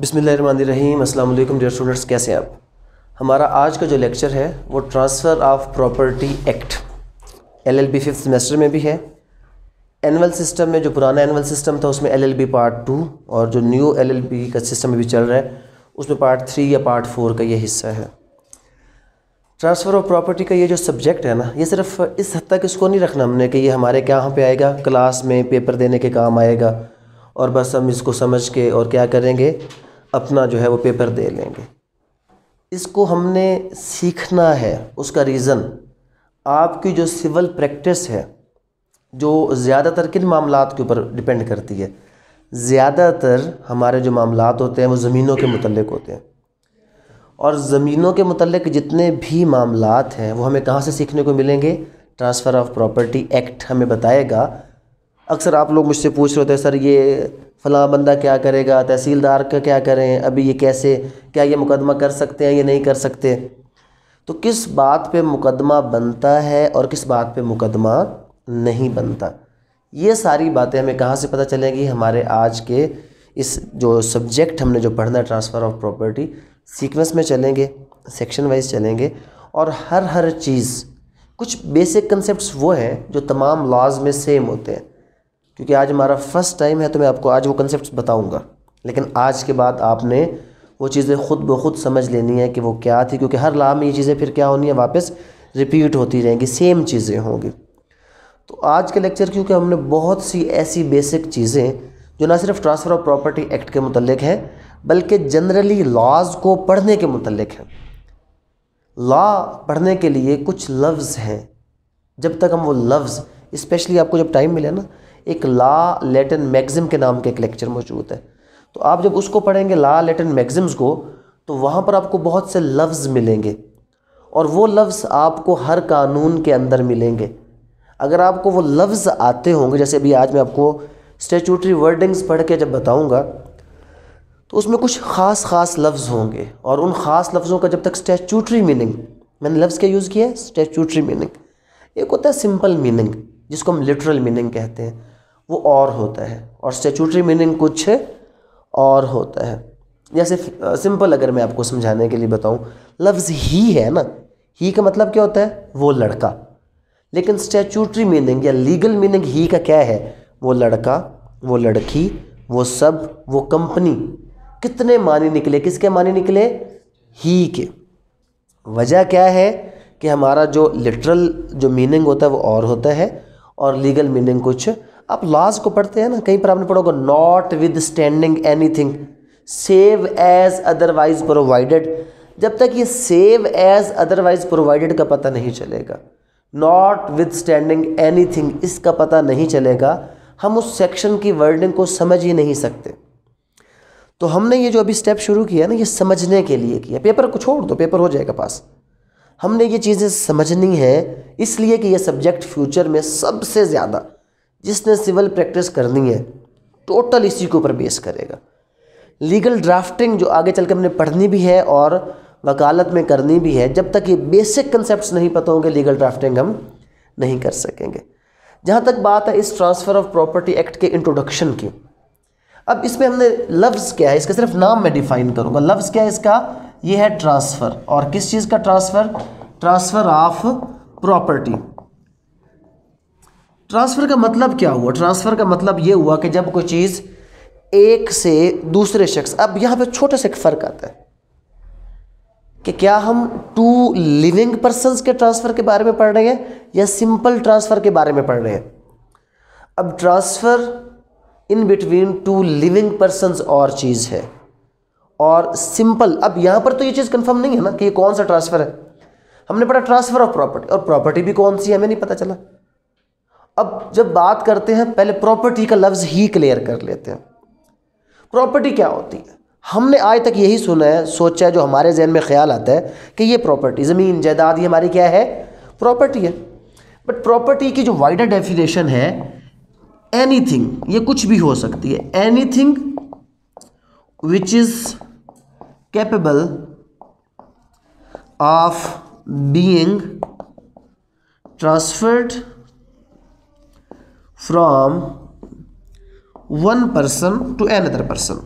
बिसमीम dear students, कैसे हैं आप? हमारा आज का जो लेक्चर है, वो transfer of property act, LLB fifth semester में भी है। एनअल सिस्टम में, जो पुराना एनुअल सिस्टम था, उसमें एलएलबी पार्ट टू और जो न्यू एलएलबी का सिस्टम अभी चल रहा है, उसमें पार्ट थ्री या पार्ट फोर का ये हिस्सा है। ट्रांसफ़र ऑफ़ प्रॉपर्टी का ये जो सब्जेक्ट है ना, ये सिर्फ़ इस हद तक इसको नहीं रखना हमने कि ये हमारे यहाँ पे आएगा, क्लास में पेपर देने के काम आएगा, और बस हम इसको समझ के और क्या करेंगे अपना जो है वो पेपर दे लेंगे। इसको हमने सीखना है, उसका रीज़न आपकी जो सिविल प्रैक्टिस है, जो ज़्यादातर किन मामला के ऊपर डिपेंड करती है? ज़्यादातर हमारे जो मामला होते हैं, वो ज़मीनों के मतलब होते हैं। और ज़मीनों के मतलब जितने भी मामला हैं, वो हमें कहाँ से सीखने को मिलेंगे? ट्रांसफ़र ऑफ़ प्रॉपर्टी एक्ट हमें बताएगा। अक्सर आप लोग मुझसे पूछ रहे होते हैं, सर, ये फ़लाँ बंदा क्या करेगा? तहसीलदार का क्या करें? अभी ये कैसे, क्या ये मुकदमा कर सकते हैं या नहीं कर सकते? तो किस बात पे मुकदमा बनता है और किस बात पे मुकदमा नहीं बनता? ये सारी बातें हमें कहाँ से पता चलेंगी? हमारे आज के इस जो सब्जेक्ट हमने जो पढ़ना है ट्रांसफ़र ऑफ़ प्रॉपर्टी सीक्वेंस में चलेंगे सेक्शन वाइज चलेंगे और हर हर चीज़, कुछ बेसिक कंसेप्ट वो हैं जो तमाम लॉज में सेम होते हैं। क्योंकि आज हमारा फ़र्स्ट टाइम है तो मैं आपको आज वो कंसेप्ट बताऊँगा। लेकिन आज के बाद आपने वो चीज़ें ख़ुद ब खुद समझ लेनी है कि वो क्या थी, क्योंकि हर लाभ में ये चीज़ें फिर क्या होनी है, वापस रिपीट होती रहेंगी सेम चीज़ें होंगी। तो आज के लेक्चर क्योंकि हमने बहुत सी ऐसी बेसिक चीज़ें, जो ना सिर्फ़ ट्रांसफ़र ऑफ़ प्रॉपर्टी एक्ट के मतलब हैं, बल्कि जनरली लॉज को पढ़ने के मतलब हैं। लॉ पढ़ने के लिए कुछ लफ्ज़ हैं। जब तक हम वो लफ्ज़ स्पेशली आपको जब टाइम मिले ना एक ला लेटन मैगज़िम के नाम का एक लेक्चर मौजूद है। तो आप जब उसको पढ़ेंगे, ला लेटन मैगज़िम्स को तो वहाँ पर आपको बहुत से लफ्ज़ मिलेंगे और वो लफ्ज़ आपको हर कानून के अंदर मिलेंगे। अगर आपको वो लफ्ज़ आते होंगे, जैसे अभी आज मैं आपको स्टेचूटरी वर्डिंग्स पढ़ के जब बताऊँगा तो उसमें कुछ ख़ास ख़ास लफ्ज़ होंगे और उन ख़ास लफ्ज़ों का जब तक स्टेचूटरी मीनिंग मैंने लफ्ज़ क्या यूज़ किया है? स्टेचूटरी मीनिंग एक होता है सिंपल मीनिंग जिसको हम लिटरल मीनिंग कहते हैं। वो और होता है और स्टेचूटरी मीनिंग कुछ और होता है। जैसे सिंपल अगर मैं आपको समझाने के लिए बताऊँ, लफ्ज़ ही है ना? ही का मतलब क्या होता है? वो लड़का। लेकिन स्टेचूटरी मीनिंग या लीगल मीनिंग ही का क्या है? वो लड़का, वो लड़की, वो सब, वो कंपनी कितने मानी निकले? किसके मानी निकले? ही के। वजह क्या है कि हमारा जो लिटरल जो मीनिंग होता है वो और होता है और लीगल मीनिंग कुछ आप लॉज को पढ़ते हैं ना, कहीं पर आपने पढ़ोगे notwithstanding anything save as otherwise provided जब तक ये सेव एज अदरवाइज़ प्रोवाइडेड का पता नहीं चलेगा notwithstanding anything इसका पता नहीं चलेगा, हम उस सेक्शन की वर्डिंग को समझ ही नहीं सकते। तो हमने ये जो अभी स्टेप शुरू किया ना, ये समझने के लिए किया। पेपर को छोड़ दो, पेपर हो जाएगा पास। हमने ये चीज़ें समझनी है, इसलिए कि ये सब्जेक्ट फ्यूचर में सबसे ज़्यादा जिसने सिविल प्रैक्टिस करनी है, टोटल इसी के ऊपर बेस करेगा। लीगल ड्राफ्टिंग जो आगे चल के हमने पढ़नी भी है और वकालत में करनी भी है, जब तक ये बेसिक कंसेप्ट नहीं पता होंगे, लीगल ड्राफ्टिंग हम नहीं कर सकेंगे। जहाँ तक बात है इस ट्रांसफ़र ऑफ़ प्रॉपर्टी एक्ट के इंट्रोडक्शन की। अब इसमें हमने लफ्ज़ क्या है, इसका सिर्फ़ नाम मैं डिफ़ाइन करूँगा। लफ्ज़ क्या है इसका? ये है ट्रांसफ़र और किस चीज़ का transfer transfer of property transfer का मतलब क्या हुआ? ट्रांसफ़र का मतलब ये हुआ कि जब कोई चीज़ एक से दूसरे शख्स, अब यहाँ पे छोटा सा एक फ़र्क आता है कि क्या हम टू लिविंग पर्सनस के ट्रांसफ़र के बारे में पढ़ रहे हैं या सिंपल ट्रांसफ़र के बारे में पढ़ रहे हैं? अब transfer in between two living persons और चीज़ है। और सिंपल अब यहाँ पर तो ये चीज़ कंफर्म नहीं है ना कि ये कौन सा ट्रांसफ़र है। हमने पढ़ा ट्रांसफ़र ऑफ़ प्रॉपर्टी और प्रॉपर्टी भी कौन सी है, हमें नहीं पता चला। अब जब बात करते हैं, पहले प्रॉपर्टी का लफ्ज़ ही क्लियर कर लेते हैं। प्रॉपर्टी क्या होती है? हमने आज तक यही सुना है, सोचा है, जो हमारे जहन में ख्याल आता है कि ये प्रॉपर्टी ज़मीन, जायदाद, ये हमारी क्या है? प्रॉपर्टी है। बट प्रॉपर्टी की जो वाइडर डेफिनेशन है एनीथिंग ये कुछ भी हो सकती है। Anything which is capable of being transferred from one person to another person.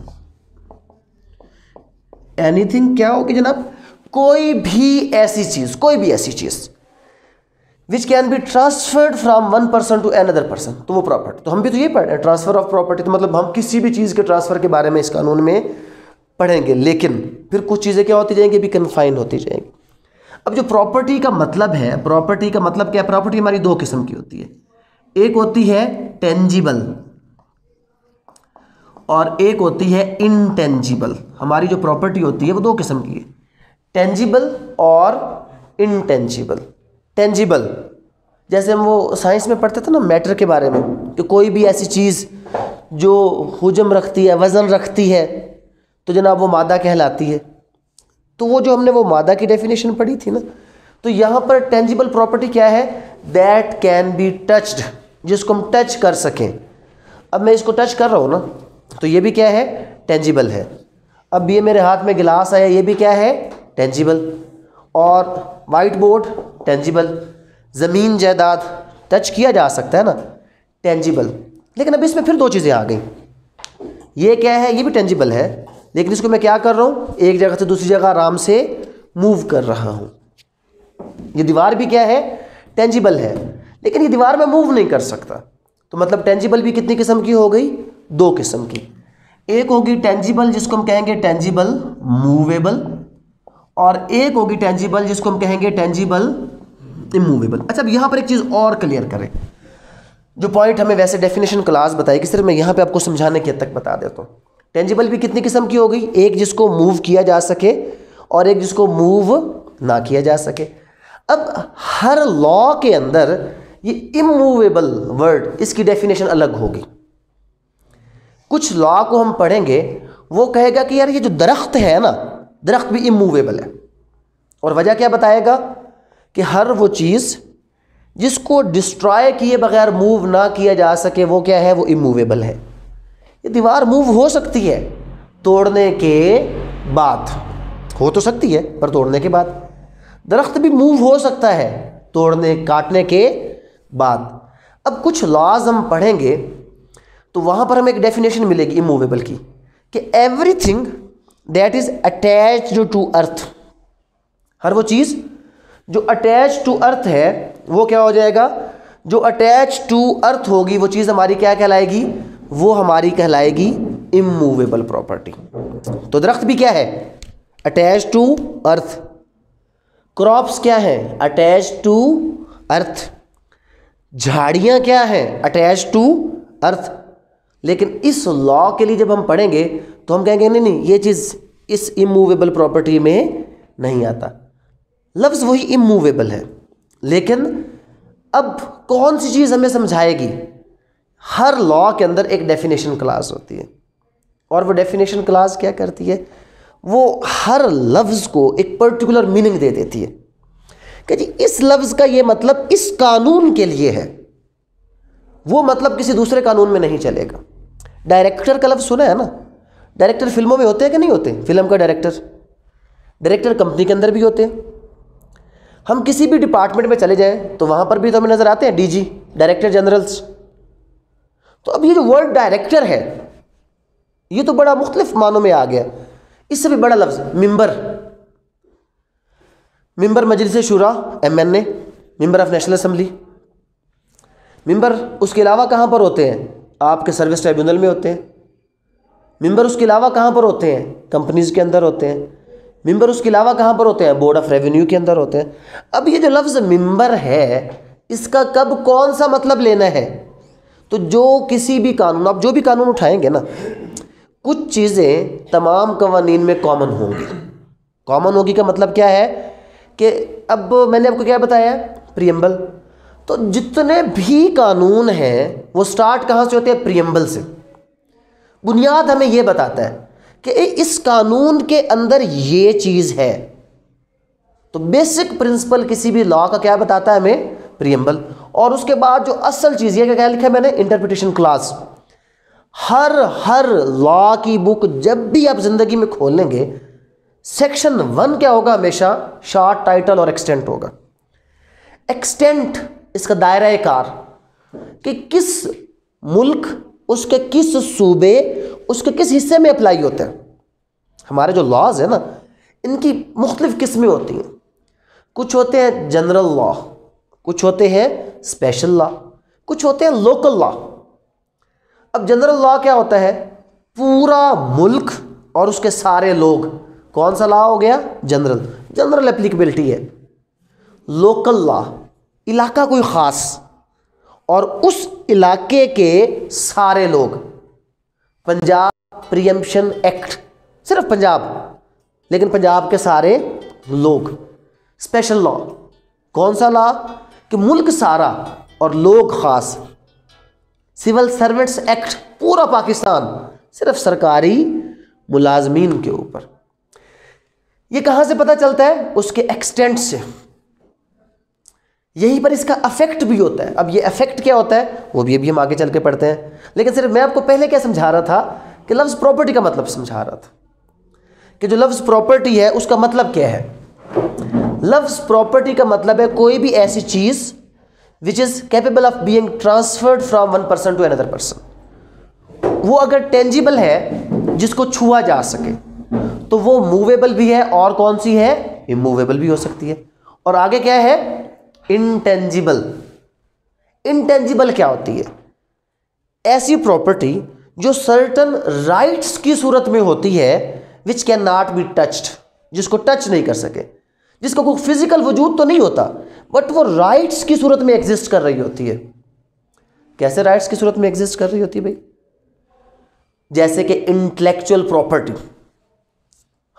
Anything क्या हो कि जनाब? कोई भी ऐसी चीज़, कोई भी ऐसी चीज़ which can be transferred from one person to another person तो वो प्रॉपर्टी तो हम भी तो ये पढ़ रहे हैं ट्रांसफ़र ऑफ़ प्रॉपर्टी तो मतलब हम किसी भी चीज़ के ट्रांसफ़र के बारे में इस कानून में पढ़ेंगे, लेकिन फिर कुछ चीज़ें क्या होती जाएँगी, भी कन्फाइन होती जाएँगी। अब जो प्रॉपर्टी का मतलब है प्रॉपर्टी का मतलब क्या है? प्रॉपर्टी हमारी दो किस्म की होती है। एक होती है टेंजिबल और एक होती है इनटेंजिबल हमारी जो प्रॉपर्टी होती है वो दो किस्म की है। टेंजिबल और इनटेंजिबल टेंजिबल जैसे हम वो साइंस में पढ़ते थे ना मैटर के बारे में, कि कोई भी ऐसी चीज़ जो हुजम रखती है, वज़न रखती है तो जनाब वो मादा कहलाती है। तो वो जो हमने वो मादा की डेफिनेशन पढ़ी थी ना तो यहाँ पर टेंजिबल प्रॉपर्टी क्या है? दैट कैन बी टच्ड जिसको हम टच कर सकें। अब मैं इसको टच कर रहा हूँ ना तो ये भी क्या है? टेंजिबल है। अब ये मेरे हाथ में गिलास आया ये भी क्या है? टेंजिबल और वाइट बोर्ड टेंजिबल ज़मीन जायदाद टच किया जा सकता है ना? टेंजिबल लेकिन अब इसमें फिर दो चीज़ें आ गई। ये क्या है? ये भी टेंजिबल है। लेकिन इसको मैं क्या कर रहा हूँ? एक जगह से दूसरी जगह आराम से मूव कर रहा हूँ। ये दीवार भी क्या है? टेंजिबल है। लेकिन ये दीवार में मूव नहीं कर सकता। तो मतलब टेंजिबल भी कितनी किस्म की हो गई? दो किस्म की। एक होगी टेंजिबल जिसको हम कहेंगे टेंजिबल मूवेबल और एक होगी टेंजिबल जिसको हम कहेंगे टेंजिबल इमूवेबल अच्छा अब यहाँ पर एक चीज़ और क्लियर करें। जो पॉइंट हमें वैसे डेफिनेशन क्लास बताई कि सिर्फ़ मैं यहाँ पे आपको समझाने की हद तक बता देता हूँ। टेंजिबल भी कितनी किस्म की हो गई? एक जिसको मूव किया जा सके, और एक जिसको मूव ना किया जा सके। अब हर लॉ के अंदर ये इमूवेबल वर्ड इसकी डेफिनेशन अलग होगी। कुछ लॉ को हम पढ़ेंगे, वो कहेगा कि यार ये जो दरख्त है ना, दरख्त भी इमूवेबल है। और वजह क्या बताएगा? कि हर वो चीज़ जिसको डिस्ट्रॉय किए बगैर मूव ना किया जा सके, वो क्या है? वो इमूवेबल है। ये दीवार मूव हो सकती है, तोड़ने के बाद। हो तो सकती है, पर तोड़ने के बाद। दरख्त भी मूव हो सकता है, तोड़ने, काटने के बाद। अब कुछ लॉज हम पढ़ेंगे तो वहाँ पर हमें एक डेफिनेशन मिलेगी इमूवेबल की, कि everything that is attached to earth हर वो चीज़ जो अटैच टू अर्थ है, वो क्या हो जाएगा? जो अटैच टू अर्थ होगी, वो चीज़ हमारी क्या कहलाएगी? वो हमारी कहलाएगी इमूवेबल प्रॉपर्टी तो दरख्त भी क्या है? अटैच टू अर्थ क्रॉप्स क्या है? अटैच टू अर्थ झाड़ियाँ क्या हैं? अटैच टू अर्थ लेकिन इस लॉ के लिए जब हम पढ़ेंगे तो हम कहेंगे, नहीं नहीं, ये चीज़ इस इमूवेबल प्रॉपर्टी में नहीं आता। लफ्ज़ वही इमूवेबल है। लेकिन अब कौन सी चीज़ हमें समझाएगी? हर लॉ के अंदर एक डेफिनेशन क्लास होती है। और वो डेफिनेशन क्लास क्या करती है? वो हर लफ्ज़ को एक पर्टिकुलर मीनिंग दे देती है। कि जी, इस लफ्ज़ का ये मतलब इस कानून के लिए है। वो मतलब किसी दूसरे कानून में नहीं चलेगा। डायरेक्टर का लफ्ज़ सुना है ना? डायरेक्टर फ़िल्मों में होते हैं कि नहीं होते? फ़िल्म का डायरेक्टर। डायरेक्टर कंपनी के अंदर भी होते हैं। हम किसी भी डिपार्टमेंट में चले जाएँ तो वहाँ पर भी तो हमें नज़र आते हैं, डीजी, डायरेक्टर जनरल्स। तो अब ये जो वर्ड डायरेक्टर है, ये तो बड़ा मुख्तलिफ़ मानों में आ गया। इससे भी बड़ा लफ्ज़ member. Member Majlis Shura M N A member of national assembly member उसके अलावा कहाँ पर होते हैं? आपके सर्विस ट्राइब्यूनल में होते हैं। मिंबर उसके अलावा कहाँ पर होते हैं? कंपनीज़ के अंदर होते हैं। मिंबर उसके अलावा कहाँ पर होते हैं? बोर्ड ऑफ़ रेवेन्यू के अंदर होते हैं। अब ये जो लफ्ज़ मिंबर है, इसका कब कौन सा मतलब लेना है? तो जो किसी भी कानून, आप जो भी कानून उठाएँगे ना, कुछ चीज़ें तमाम कवानीन में कॉमन होंगी। कॉमन होगी का मतलब क्या है? कि अब मैंने आपको क्या बताया? प्रियम्बल तो जितने भी कानून हैं, वो स्टार्ट कहाँ से होते हैं? प्रियम्बल से. बुनियाद हमें ये बताता है कि इस कानून के अंदर ये चीज़ है। तो बेसिक प्रिंसिपल किसी भी लॉ का क्या बताता है हमें? प्रियम्बल और उसके बाद जो असल चीज़, ये क्या लिखा है मैंने? इंटरप्रिटेशन क्लास हर हर लॉ की बुक जब भी आप ज़िंदगी में खोल लेंगे सेक्शन वन क्या होगा हमेशा? शॉर्ट टाइटल और एक्सटेंट होगा। एक्सटेंट इसका दायरा कार, कि किस मुल्क, उसके किस सूबे, उसके किस हिस्से में अप्लाई होते हैं। हमारे जो लॉज है ना, इनकी मुख्तलिफ़ किस्में होती हैं। कुछ होते हैं जनरल लॉ कुछ होते हैं स्पेशल लॉ कुछ होते हैं लोकल लॉ अब जनरल लॉ क्या होता है? पूरा मुल्क और उसके सारे लोग। कौन सा लॉ हो गया? जनरल। जनरल एप्लीकेबिलिटी है। लोकल लॉ इलाका कोई ख़ास। और उस इलाके के सारे लोग, पंजाब प्रियम्पशन एक्ट सिर्फ़ पंजाब, लेकिन पंजाब के सारे लोग स्पेशल लॉ कौन सा लॉ कि मुल्क सारा और लोग ख़ास। सिविल सर्वेंट्स एक्ट पूरा पाकिस्तान, सिर्फ़ सरकारी मुलाजमीन के ऊपर। ये कहाँ से पता चलता है? उसके एक्सटेंट से। यहीं पर इसका अफेक्ट भी होता है। अब ये अफेक्ट क्या होता है? वो भी अभी हम आगे चल के पढ़ते हैं। लेकिन सिर्फ़ मैं आपको पहले क्या समझा रहा था? कि लफ्ज़ प्रॉपर्टी का मतलब समझा रहा था। कि जो लफ्ज़ प्रॉपर्टी है, उसका मतलब क्या है? लफ्ज़ प्रॉपर्टी का मतलब है कोई भी ऐसी चीज़ which is capable of being transferred from one person to another person वो अगर टेंजिबल है, जिसको छुआ जा सके। तो वो मूवेबल भी है, और कौन सी है? इमूवेबल भी हो सकती है। और आगे क्या है? इंटेंजिबल इंटेंजिबल क्या होती है? ऐसी प्रॉपर्टी जो सर्टन राइट्स की सूरत में होती है which can not be touched जिसको टच नहीं कर सके। जिसका कोई फ़िज़िकल वजूद तो नहीं होता बट वो राइट्स की सूरत में एग्जिस्ट कर रही होती है। कैसे राइट्स की सूरत में एग्जिस्ट कर रही होती है भाई? जैसे कि इंटेलेक्चुअल प्रॉपर्टी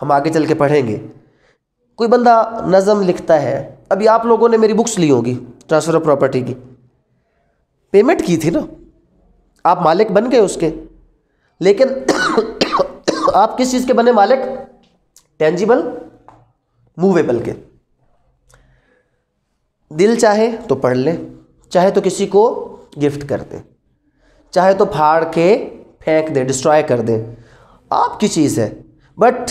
हम आगे चल के पढ़ेंगे। कोई बंदा नज़म लिखता है, अभी आप लोगों ने मेरी बुक्स ली होगी ट्रांसफ़र ऑफ़ प्रॉपर्टी की। पेमेंट की थी ना? आप मालिक बन गए उसके। लेकिन आप किस चीज़ के बने मालिक? टेंजिबल मूवेबल के। दिल चाहे तो पढ़ ले, चाहे तो किसी को गिफ्ट कर दे, चाहे तो फाड़ के फेंक दे डिस्ट्रॉय कर दे। आपकी चीज़ है बट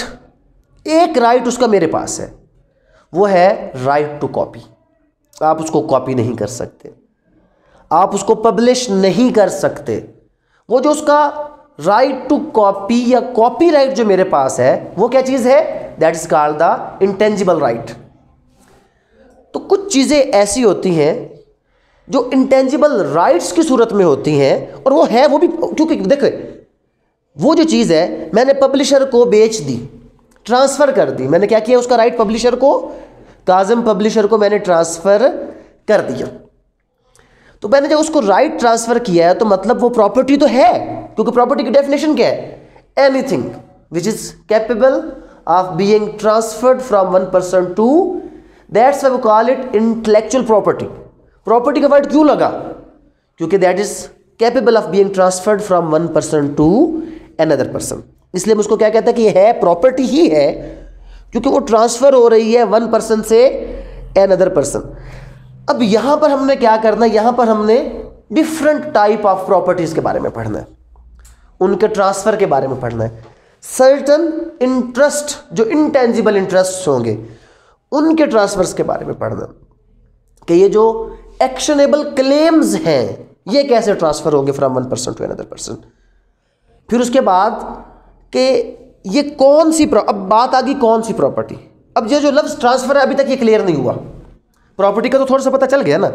एक राइट उसका मेरे पास है। वो है राइट टू कॉपी। आप उसको कॉपी नहीं कर सकते। आप उसको पब्लिश नहीं कर सकते। वो जो उसका राइट टू कॉपी या कॉपी राइट जो मेरे पास है, वो क्या चीज़ है? That is called the intangible right तो कुछ चीज़ें ऐसी होती हैं जो इंटेंजिबल राइट्स की सूरत में होती हैं और वो है, वो भी, क्योंकि देखो, वो जो चीज़ है, मैंने पब्लिशर को बेच दी। ट्रांसफ़र कर दी। मैंने क्या किया उसका राइट पब्लिशर को? काजम पब्लिशर को मैंने ट्रांसफ़र कर दिया। तो मैंने जब उसको राइट ट्रांसफ़र किया है तो मतलब वो प्रॉपर्टी तो है, क्योंकि प्रॉपर्टी की डेफिनेशन क्या है? Anything which is capable of being transferred from one person to that's we call it intellectual property property का वर्ड क्यों लगा? क्योंकि that is capable of being transferred from one person to another person इसलिए उसको क्या कहता है कि है प्रॉपर्टी ही है, क्योंकि वो ट्रांसफ़र हो रही है वन पर्सन से एन अदर पर्सन अब यहाँ पर हमने क्या करना है? यहाँ पर हमने डिफरेंट टाइप ऑफ़ प्रॉपर्टीज़ के बारे में पढ़ना है। उनके ट्रांसफ़र के बारे में पढ़ना है। सर्टन इंटरेस्ट जो इंटेंजिबल इंटरेस्ट होंगे, उनके ट्रांसफर्स के बारे में पढ़ना कि ये जो एक्शनेबल क्लेम्स हैं, ये कैसे ट्रांसफ़र होंगे from one person to another person फिर उसके बाद कि ये कौन सी अब बात आ गई कौन सी प्रॉपर्टी अब ये जो लफ्ज़ ट्रांसफ़र है, अभी तक ये क्लियर नहीं हुआ। प्रॉपर्टी का तो थोड़ा सा पता चल गया ना।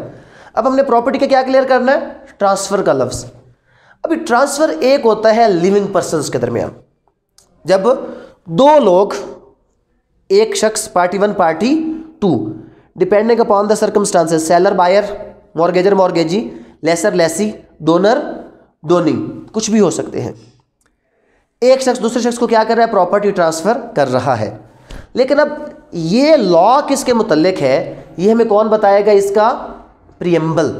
अब हमने प्रॉपर्टी का क्या क्लियर करना है? ट्रांसफ़र का लफ्ज़। अभी ट्रांसफ़र एक होता है लिविंग पर्सनस के दरमियान। जब दो लोग, एक शख्स party one party two depending upon the circumstances seller buyer mortgagor mortgagee lessor lessee donor donee कुछ भी हो सकते हैं। एक शख्स दूसरे शख्स को क्या कर रहा है? प्रॉपर्टी ट्रांसफ़र कर रहा है। लेकिन अब ये लॉ किसके मुतलक है? ये हमें कौन बताएगा इसका? प्रियम्बल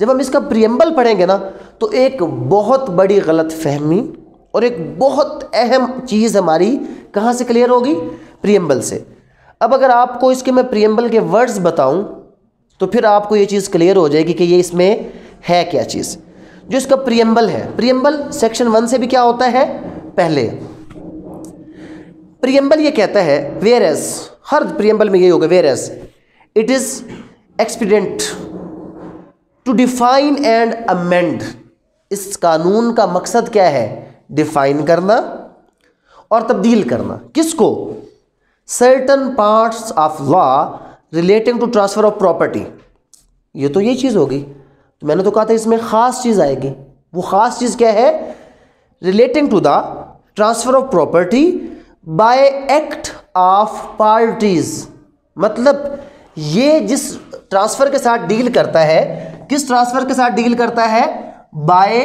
जब हम इसका प्रियम्बल पढ़ेंगे ना तो एक बहुत बड़ी गलत फहमी और एक बहुत अहम चीज़ हमारी कहाँ से क्लियर होगी? प्रियम्बल से। अब अगर आपको इसके मैं प्रियम्बल के वर्ड्स बताऊँ तो फिर आपको ये चीज़ क्लियर हो जाएगी कि ये इसमें है क्या चीज़। जो इसका प्रियम्बल है प्रियम्बल सेक्शन वन से भी क्या होता है? पहले। प्रियम्बल ये कहता है वेयर एस हर प्रियम्बल में यही होगा whereas it is expedient to define and amend इस कानून का मकसद क्या है? डिफाइन करना और तब्दील करना। किसको? Certain parts of law relating to transfer of property ये तो ये चीज़ होगी। तो मैंने तो कहा था इसमें ख़ास चीज़ आएगी। वो ख़ास चीज़ क्या है? Relating to the transfer of property by act of parties. मतलब ये जिस ट्रांसफ़र के साथ डील करता है, किस ट्रांसफ़र के साथ डील करता है? By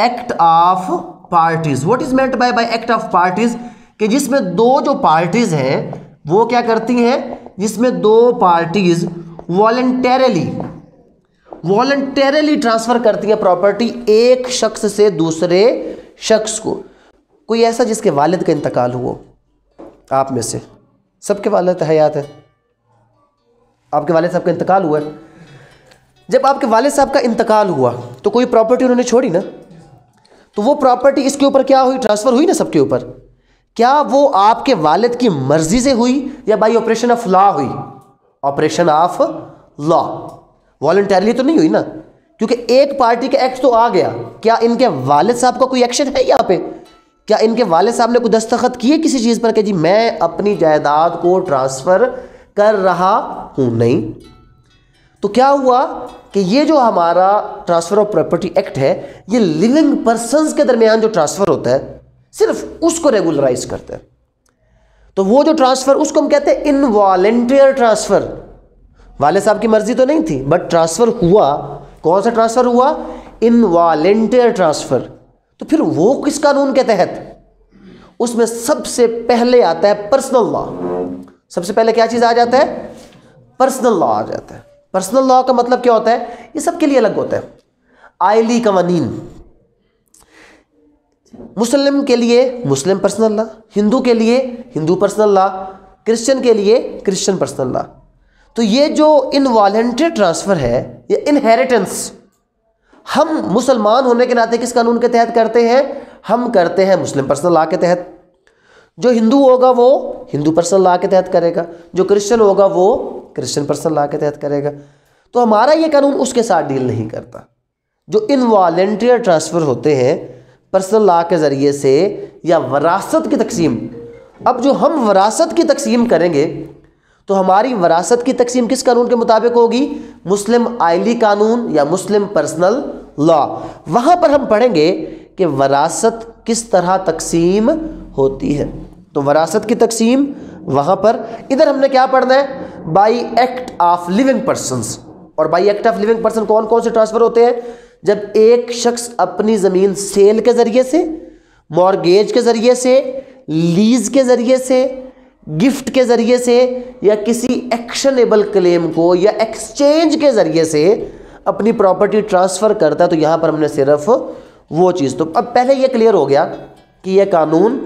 act of parties. What is meant by by act of parties कि जिसमें दो जो पार्टीज़ हैं, वो क्या करती हैं? जिसमें दो पार्टीज़ वॉलेंटेरली वॉलेंटेरली ट्रांसफ़र करती हैं प्रॉपर्टी एक शख्स से दूसरे शख्स को। कोई ऐसा जिसके वालिद का इंतकाल हुआ? आप में से। सबके वालिद हयात है। आपके वालिद साहब का इंतकाल हुआ है। जब आपके वालिद साहब का इंतकाल हुआ तो कोई प्रॉपर्टी उन्होंने छोड़ी ना? तो वो प्रॉपर्टी इसके ऊपर क्या हुई? ट्रांसफ़र हुई ना सबके ऊपर? क्या वो आपके वालिद की मर्ज़ी से हुई या बाई ऑपरेशन ऑफ़ लॉ हुई? ऑपरेशन ऑफ़ लॉ वॉल्टरली तो नहीं हुई ना? क्योंकि एक पार्टी का एक्ट तो आ गया। क्या इनके वालिद साहब का कोई एक्शन है यहाँ पे? क्या इनके वाले साहब ने कोई दस्तखत किए किसी चीज़ पर कि जी मैं अपनी जायदाद को ट्रांसफ़र कर रहा हूँ? नहीं। तो क्या हुआ कि ये जो हमारा ट्रांसफ़र ऑफ़ प्रॉपर्टी एक्ट है, ये लिविंग पर्सन के दरमियान जो ट्रांसफ़र होता है, सिर्फ़ उसको रेगुलराइज करते हैं। तो वो जो ट्रांसफ़र, उसको हम कहते हैं इनवॉलेंटियर ट्रांसफ़र। वाले साहब की मर्ज़ी तो नहीं थी, बट ट्रांसफ़र हुआ। कौन सा ट्रांसफ़र हुआ? Involuntary transfer. तो फिर वो किस कानून के तहत? उसमें सबसे पहले आता है पर्सनल लॉ सबसे पहले क्या चीज़ आ जाता है? पर्सनल लॉ आ जाता है। पर्सनल लॉ का मतलब क्या होता है? ये सबके लिए अलग होता है। आयली कवानीन। मुस्लिम के लिए मुस्लिम पर्सनल लॉ हिंदू के लिए हिंदू पर्सनल लॉ क्रिश्चियन के लिए क्रिश्चियन पर्सनल लॉ तो ये जो इनवॉलेंट्री ट्रांसफ़र है, ये इनहेरिटेंस हम मुसलमान होने के नाते किस कानून के तहत करते हैं? हम करते हैं मुस्लिम पर्सनल लॉ के तहत। जो हिंदू होगा वो हिंदू पर्सनल लॉ के तहत करेगा। जो क्रिश्चियन होगा वो क्रिश्चियन पर्सनल लॉ के तहत करेगा। तो हमारा ये कानून उसके साथ डील नहीं करता। जो इनवॉलेंटियर ट्रांसफ़र होते हैं पर्सनल लॉ के ज़रिए से या वरासत की तकसीम। अब जो हम वरासत की तकसीम करेंगे तो हमारी वरासत की तकसीम किस कानून के मुताबिक होगी? मुस्लिम आइली कानून या मुस्लिम पर्सनल लॉ? वहाँ पर हम पढ़ेंगे कि वरासत किस तरह तकसीम होती है। तो वरासत की तकसीम वहाँ पर। इधर हमने क्या पढ़ना है? By act of living persons. और by act of living person कौन कौन से ट्रांसफ़र होते हैं? जब एक शख्स अपनी ज़मीन सेल के ज़रिए से, मॉर्गेज के ज़रिए से, लीज के ज़रिए से गिफ्ट के ज़रिए से या किसी एक्शनेबल क्लेम को या एक्सचेंज के ज़रिए से अपनी प्रॉपर्टी ट्रांसफ़र करता है तो यहाँ पर हमने सिर्फ़ वो चीज़। तो अब पहले ये क्लियर हो गया कि यह कानून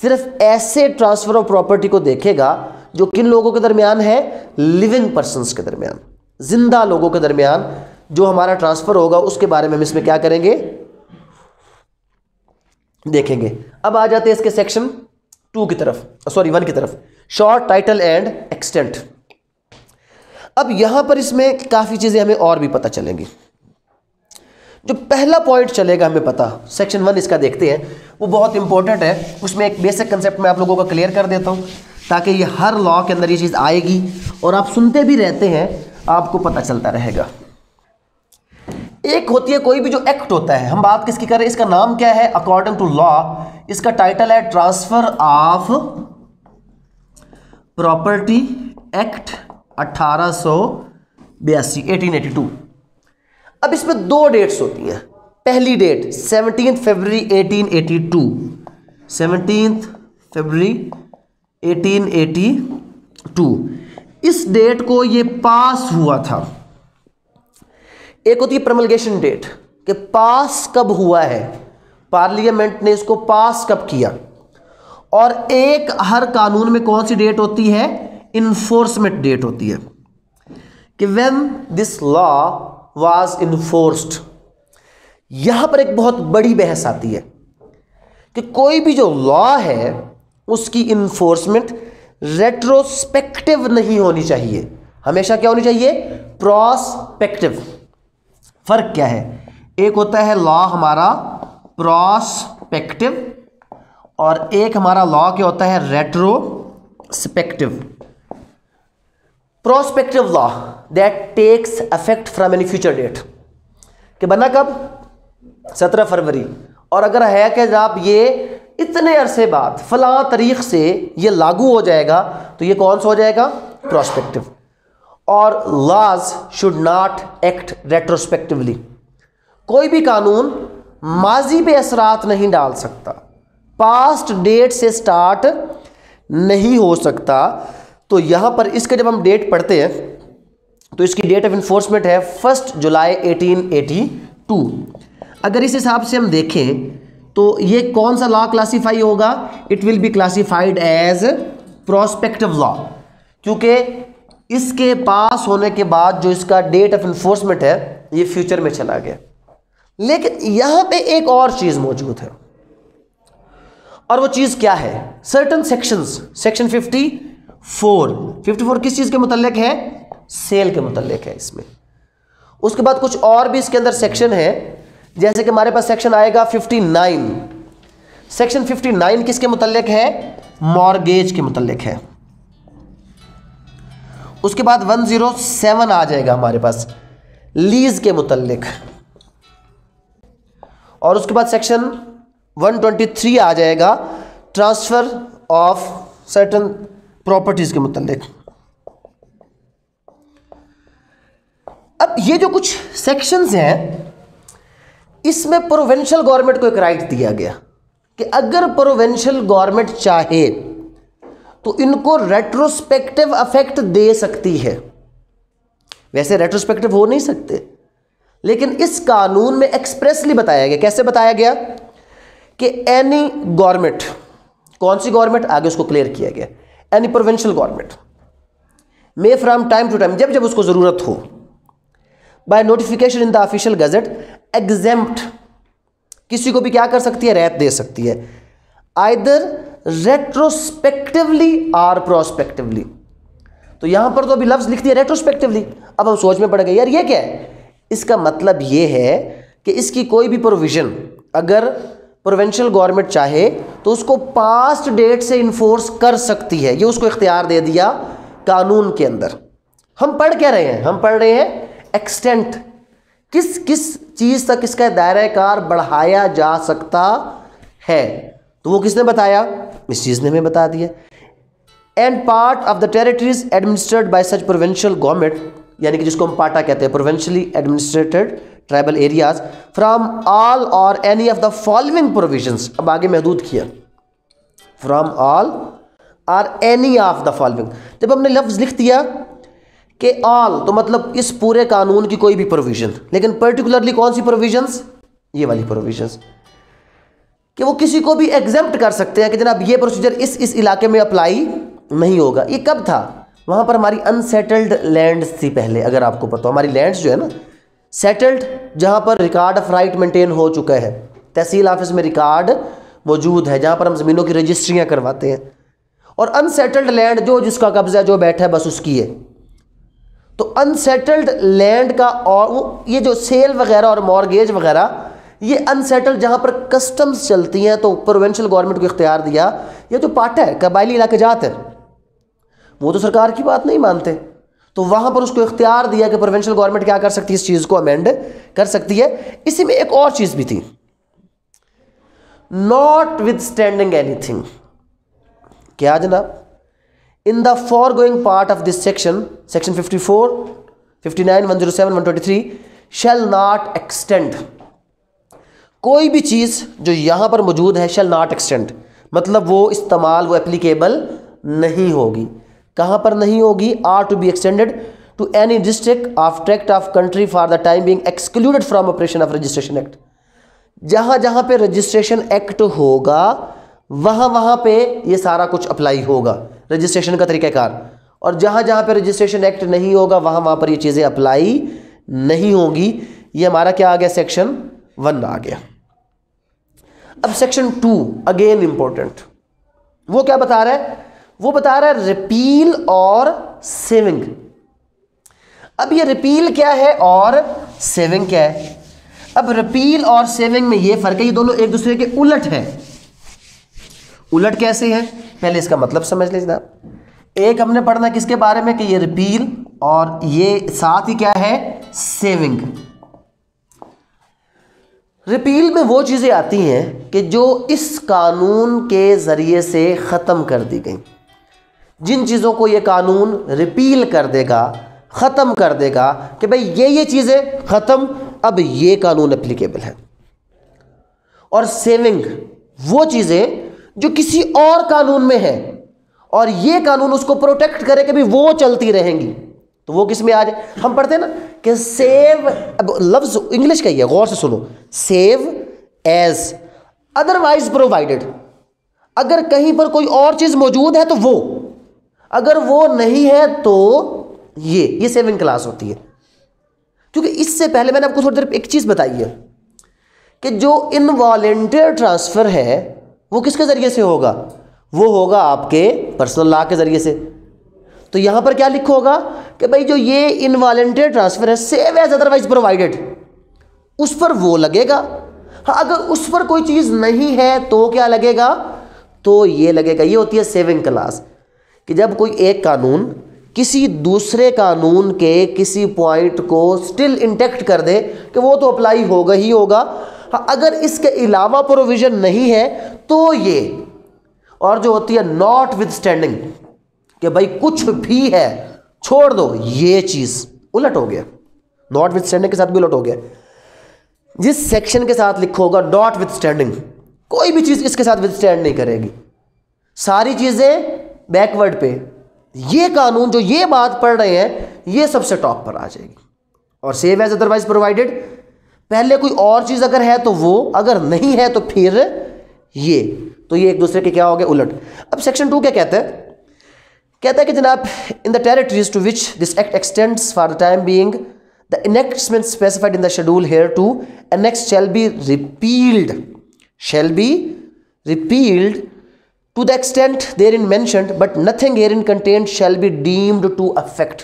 सिर्फ़ ऐसे ट्रांसफ़र ऑफ़ प्रॉपर्टी को देखेगा जो किन लोगों के दरमियान है? लिविंग पर्सनस के दरमियान। ज़िंदा लोगों के दरमियान जो हमारा ट्रांसफ़र होगा, उसके बारे में हम इसमें क्या करेंगे? देखेंगे। अब आ जाते हैं इसके सेक्शन टू की तरफ़ सॉरी वन की तरफ़। शॉर्ट टाइटल एंड एक्सटेंट अब यहाँ पर इसमें काफ़ी चीज़ें हमें और भी पता चलेंगी। जो पहला पॉइंट चलेगा हमें पता सेक्शन वन इसका देखते हैं। वो बहुत इंपॉर्टेंट है। उसमें एक बेसिक कंसेप्ट मैं आप लोगों को क्लियर कर देता हूँ, ताकि ये हर लॉ के अंदर ये चीज़ आएगी, और आप सुनते भी रहते हैं, आपको पता चलता रहेगा। एक होती है कोई भी जो एक्ट होता है। हम बात किसकी कर? रहे हैं इसका नाम क्या है? अकॉर्डिंग टू लॉ इसका टाइटल है ट्रांसफ़र ऑफ़ प्रॉपर्टी एक्ट अठारह सौ बयासी एटीन एटी टू अब इसमें दो डेट्स होती हैं। पहली date seventeen February eighteen eighty two seventeen February eighteen eighty two इस डेट को ये पास हुआ था। एक होती है प्रमलगेशन डेट कि पास कब हुआ है? पार्लियामेंट ने इसको पास कब किया? और एक हर कानून में कौन सी डेट होती है? इन्फोर्समेंट डेट होती है। कि when this law was enforced यहाँ पर एक बहुत बड़ी बहस आती है कि कोई भी जो लॉ है, उसकी इन्फोर्समेंट रेट्रोस्पेक्टिव नहीं होनी चाहिए। हमेशा क्या होनी चाहिए? प्रोस्पेक्टिव फ़र्क क्या है? एक होता है लॉ हमारा प्रॉस्पेक्टिव और एक हमारा लॉ क्या होता है? Retrospective prospective law that takes affect from any future date कि बना कब? सत्रह फरवरी। और अगर है कि आप ये इतने अरसे बाद, फला तरीक से ये लागू हो जाएगा तो ये कौन सा हो जाएगा? प्रोस्पेक्टिव और laws should not act retrospectively कोई भी कानून माजी पे असरात नहीं डाल सकता। पास्ट डेट से स्टार्ट नहीं हो सकता। तो यहाँ पर इसका जब हम डेट पढ़ते हैं तो इसकी डेट ऑफ़ इन्फोर्समेंट है फ़र्स्ट जुलाई 1882 अगर इस हिसाब से हम देखें तो ये कौन सा लॉ क्लासीफाई होगा? It will be classified as prospective law क्योंकि इसके पास होने के बाद जो इसका डेट ऑफ़ इन्फोर्समेंट है, ये फ्यूचर में चला गया। लेकिन यहाँ पे एक और चीज़ मौजूद है। और वो चीज़ क्या है? सर्टन सेक्शंस सेक्शन 54 54 किस चीज़ के मुतलक है? सेल के मुतलक है इसमें। उसके बाद कुछ और भी इसके अंदर सेक्शन है। जैसे कि हमारे पास सेक्शन आएगा 59 सेक्शन 59 किसके मुतलक है? मॉर्गेज के मुतलक है। उसके बाद 107 आ जाएगा हमारे पास, लीज के मुतलक और उसके बाद सेक्शन 123 आ जाएगा, ट्रांसफ़र ऑफ़ सर्टन प्रॉपर्टीज़ के मुतलक अब ये जो कुछ सेक्शंस हैं, इसमें प्रोवेंशियल गवर्नमेंट को एक राइट दिया गया कि अगर प्रोवेंशियल गवर्नमेंट चाहे तो इनको रेट्रोस्पेक्टिव अफेक्ट दे सकती है। वैसे रेट्रोस्पेक्टिव हो नहीं सकते। लेकिन इस कानून में एक्सप्रेसली बताया गया। कैसे बताया गया? कि एनी गवर्नमेंट कौन सी गवर्नमेंट आगे उसको क्लियर किया गया। Any provincial government may from time to time जब जब उसको ज़रूरत हो। By notification in the official gazette exempt किसी को भी क्या कर सकती है? रैत दे सकती है। आइदर रेट्रोस्पेक्टिवली आर प्रोस्पेक्टिवली तो यहाँ पर तो अभी लफ्ज लिख दिया रेट्रोस्पेक्टिवली अब हम सोच में पड़ गए, यार ये क्या है? इसका मतलब ये है कि इसकी कोई भी प्रोविज़न अगर प्रोविंशियल गवर्नमेंट चाहे तो उसको पास्ट डेट से इन्फोर्स कर सकती है। ये उसको इख्तियार दे दिया कानून के अंदर। हम पढ़ क्या रहे हैं? हम पढ़ रहे हैं एक्सटेंट किस किस चीज़ तक इसका दायरा कार बढ़ाया जा सकता है? तो वो किसने बताया? इस चीज़ ने हमें बता दिया। And part of the territories administered by such provincial government यानी कि जिसको हम पाटा कहते हैं provincially administered tribal areas from all or any of the following provisions अब आगे महदूद किया। From all or any of the following जब हमने लफ्ज लिख दिया कि ऑल तो मतलब इस पूरे कानून की कोई भी प्रोविज़न लेकिन पर्टिकुलरली कौन सी प्रोविजंस ये वाली प्रोविजंस कि वो किसी को भी एग्जाम्प्ट कर सकते हैं कि जनाब ये प्रोसीजर इस इस इलाके में अप्लाई नहीं होगा। ये कब था? वहाँ पर हमारी अनसेटल्ड लैंड थी पहले, अगर आपको पता हो। हमारी लैंड्स जो है ना सेटल्ड जहाँ पर रिकॉर्ड ऑफ़ राइट मेंटेन हो चुका है। तहसील ऑफ़िस में रिकॉर्ड मौजूद है, जहाँ पर हम ज़मीनों की रजिस्ट्रियाँ करवाते हैं। और अनसेटल्ड लैंड जो जिसका कब्जा जो बैठा है, बस उसकी है। तो अनसेटल्ड लैंड का और ये जो सेल वगैरह और मॉर्गेज वगैरह ये अनसेटल्ड जहाँ पर कस्टम्स चलती हैं तो प्रोविंशियल गवर्नमेंट को इख्तियार दिया, ये जो पाटा है, कबायली इलाके जात है वो तो सरकार की बात नहीं मानते। तो वहाँ पर उसको इख्तियार दिया कि प्रोविंशियल गवर्नमेंट क्या कर सकती है, इस चीज़ को अमेंड कर सकती है। इसी में एक और चीज़ भी थी। नॉट विद स्टैंडिंग एनीथिंग क्या जनाब? In the foregoing part of this section section 54 59 107 123 shall not extend कोई भी चीज़ जो यहाँ पर मौजूद है शेल नॉट एक्सटेंड मतलब वो इस्तेमाल, वो एप्लीकेबल नहीं होगी। कहाँ पर नहीं होगी? Are to be extended to any district of tract of country for the time being excluded from operation of registration act जहाँ जहाँ पे रजिस्ट्रेशन एक्ट होगा, वहाँ वहाँ पे ये सारा कुछ अप्लाई होगा। रजिस्ट्रेशन का तरीक़ाकार। और जहाँ जहाँ पे रजिस्ट्रेशन एक्ट नहीं होगा, वहाँ वहाँ पर ये चीज़ें अप्लाई नहीं होंगी। ये हमारा क्या आ गया सेक्शन वन आ गया। अब सेक्शन टू अगेन इंपॉर्टेंट वो क्या बता रहा है? वो बता रहा है रिपील और सेविंग अब ये रिपील क्या है और सेविंग क्या है? अब रिपील और सेविंग में ये फ़र्क है, ये दोनों एक दूसरे के उलट है। उलट कैसे है? पहले इसका मतलब समझ लीजिए जनाब एक हमने पढ़ना किसके बारे में कि ये रिपील और ये साथ ही क्या है? सेविंग रिपील में वो चीज़ें आती हैं कि जो इस कानून के ज़रिए से ख़त्म कर दी गई। जिन चीज़ों को ये कानून रिपील कर देगा, ख़त्म कर देगा कि भाई ये ये चीज़ें ख़त्म, अब ये कानून एप्लीकेबल है। और सेविंग वो चीज़ें जो किसी और कानून में है, और ये कानून उसको प्रोटेक्ट करे कि भाई वो चलती रहेंगी। तो वो किसमें आ जाए? हम पढ़ते हैं ना कि सेव लफ्ज इंग्लिश का ही है, गौर से सुनो। सेव एज अदरवाइज़ प्रोवाइडेड अगर कहीं पर कोई और चीज़ मौजूद है तो वो। अगर वो नहीं है तो ये ये सेविंग क्लास होती है। क्योंकि इससे पहले मैंने आपको थोड़ी देर एक चीज़ बताई है कि जो इनवॉलेंटियर ट्रांसफ़र है, वो किसके ज़रिए से होगा? वो होगा आपके पर्सनल लॉ के ज़रिए से। तो यहाँ पर क्या लिखो होगा कि भाई जो ये इनवॉलेंटियर ट्रांसफ़र है सेव एज अदरवाइज़ प्रोवाइडेड उस पर वो लगेगा। हाँ अगर उस पर कोई चीज़ नहीं है तो क्या लगेगा? तो ये लगेगा, ये होती है सेविंग क्लास कि जब कोई एक कानून किसी दूसरे कानून के किसी पॉइंट को स्टिल इंटेक्ट कर दे, कि वो तो अप्लाई होगा ही होगा। हाँ अगर इसके अलावा प्रोविज़न नहीं है तो ये, और जो होती है नॉट विद स्टैंडिंग कि भाई कुछ भी है, छोड़ दो, ये चीज़ उलट हो गया। नॉट विथ स्टैंडिंग के साथ भी उलट हो गया। जिस सेक्शन के साथ लिखो होगा नॉट विद स्टैंडिंग कोई भी चीज़ इसके साथ विद स्टैंड नहीं करेगी। सारी चीज़ें बैकवर्ड पे। ये कानून जो ये बात पढ़ रहे हैं, ये सबसे टॉप पर आ जाएगी। और सेव एज अदरवाइज़ प्रोवाइडेड पहले कोई और चीज़ अगर है तो वो, अगर नहीं है तो फिर ये। तो ये एक दूसरे के क्या हो गए? उलट। अब सेक्शन टू क्या कहते है? कहता है कि जनाब in the territories to which this act extends for the time being the enactments specified in the schedule hereto annexed shall be repealed shall be repealed to the extent therein mentioned, but nothing herein contained shall be deemed to affect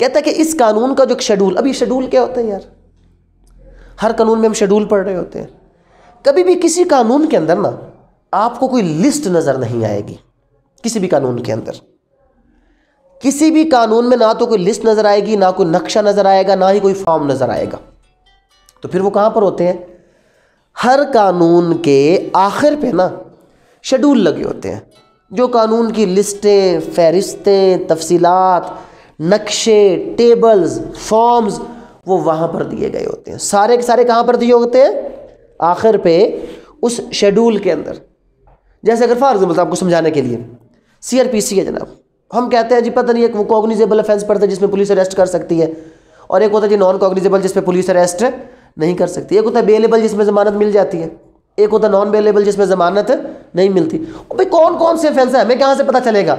कहता है कि इस कानून का जो schedule अभी schedule क्या होता है यार? हर कानून में हम शेड्यूल पढ़ रहे होते हैं। कभी भी किसी कानून के अंदर ना, आपको कोई लिस्ट नज़र नहीं आएगी। किसी भी कानून के अंदर। किसी भी कानून में ना तो कोई लिस्ट नज़र आएगी, ना कोई नक्शा नज़र आएगा, ना ही कोई फॉर्म नज़र आएगा। तो फिर वो कहाँ पर होते हैं? हर कानून के आखिर पे ना शेड्यूल लगे होते हैं। जो कानून की लिस्टें, फहरिस्तें, तफसीलात, नक्शे, टेबल्स, फॉर्म्स, वो वहाँ पर दिए गए होते हैं। सारे के सारे कहाँ पर दिए होते हैं? आखिर पे उस शेड्यूल के अंदर। जैसे अगर फॉर एग्ज़ाम्पल आपको समझाने के लिए सी आर पी सी है जनाब। हम कहते हैं जी, पता नहीं, एक वो कॉग्निजेबल ऑफेंस पड़ता है जिसमें पुलिस अरेस्ट कर सकती है। और एक होता है जी नॉन कॉग्निजेबल जिसमें पुलिस अरेस्ट नहीं कर सकती। एक होता है बेलेबल जिसमें ज़मानत मिल जाती है। एक होता है नॉन अवेलेबल जिसमें ज़मानत नहीं मिलती। और भाई कौन कौन से ऑफेंस है? हमें कहाँ से पता चलेगा?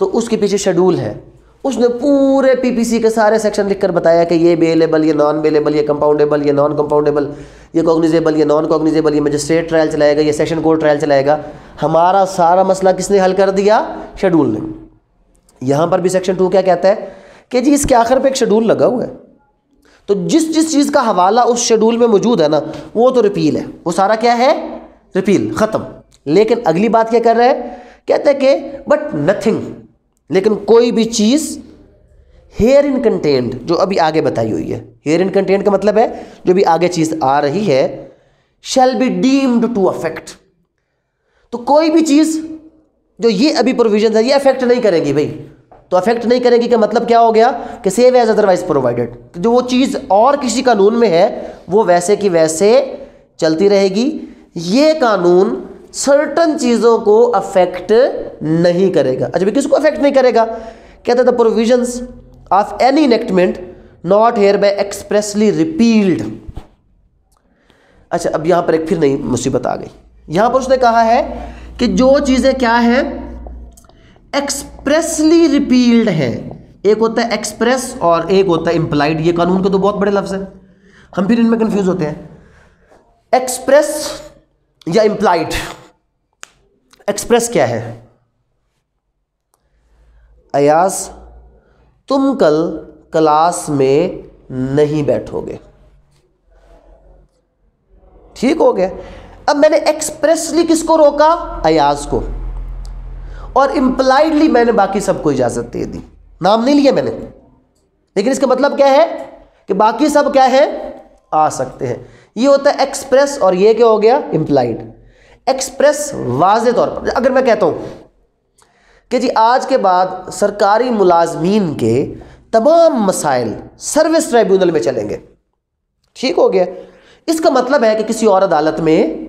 तो उसके पीछे शेड्यूल है। उसने पूरे पीपीसी के सारे सेक्शन लिखकर बताया कि ये बेलेबल ये नॉन बेलेबल ये कंपाउंडेबल ये नॉन कंपाउंडेबल ये कॉग्निजेबल ये नॉन कॉग्निजेबल ये मजिस्ट्रेट ट्रायल चलाएगा, ये सेशन कोर्ट ट्रायल चलाएगा। हमारा सारा मसला किसने हल कर दिया? शेड्यूल ने। यहाँ पर भी सेक्शन टू क्या कहता है कि जी इसके आखिर पर एक शेड्यूल लगा हुआ है। तो जिस जिस चीज़ का हवाला उस शेड्यूल में मौजूद है ना, वो तो रिपील है। वो सारा क्या है? रिपील ख़त्म। लेकिन अगली बात क्या कर रहे हैं? कहते हैं कि बट नथिंग लेकिन कोई भी चीज़ हेयर इन कंटेंट जो अभी आगे बताई हुई है। हेयर इन कंटेंट का मतलब है, जो भी आगे चीज़ आ रही है shall be deemed to affect तो कोई भी चीज़ जो ये अभी प्रोविज़न है, ये अफेक्ट नहीं करेगी भाई। तो अफेक्ट नहीं करेगी का मतलब क्या हो गया कि सेव एज अदरवाइज़ प्रोवाइडेड जो वो चीज़ और किसी कानून में है, वो वैसे की वैसे चलती रहेगी। ये कानून सर्टन चीज़ों को अफेक्ट नहीं करेगा। अच्छा भाई किसको अफेक्ट नहीं करेगा? कहते the provisions of any enactment not hereby expressly repealed अच्छा अब यहाँ पर एक फिर नई मुसीबत आ गई। यहाँ पर उसने कहा है कि जो चीज़ें क्या है? एक्सप्रेसली रिपील्ड है। एक होता है एक्सप्रेस और एक होता है इंप्लाइड ये कानून के तो बहुत बड़े लफ्ज हैं। हम फिर इनमें कंफ्यूज होते हैं। एक्सप्रेस या इंप्लाइड एक्सप्रेस क्या है? अयास तुम कल क्लास में नहीं बैठोगे। ठीक हो गया। अब मैंने एक्सप्रेसली किसको रोका? अयाज को। और इंप्लाइडली मैंने बाकी सबको इजाज़त दे दी। नाम नहीं लिया मैंने। लेकिन इसका मतलब क्या है? कि बाकी सब क्या है? आ सकते हैं। ये होता है एक्सप्रेस और ये क्या हो गया? इंप्लाइड एक्सप्रेस वाज तौर पर। अगर मैं कहता हूँ कि जी आज के बाद सरकारी मुलाजमीन के तमाम मसाइल सर्विस ट्राइब्यूनल में चलेंगे। ठीक हो गया। इसका मतलब है कि किसी और अदालत में,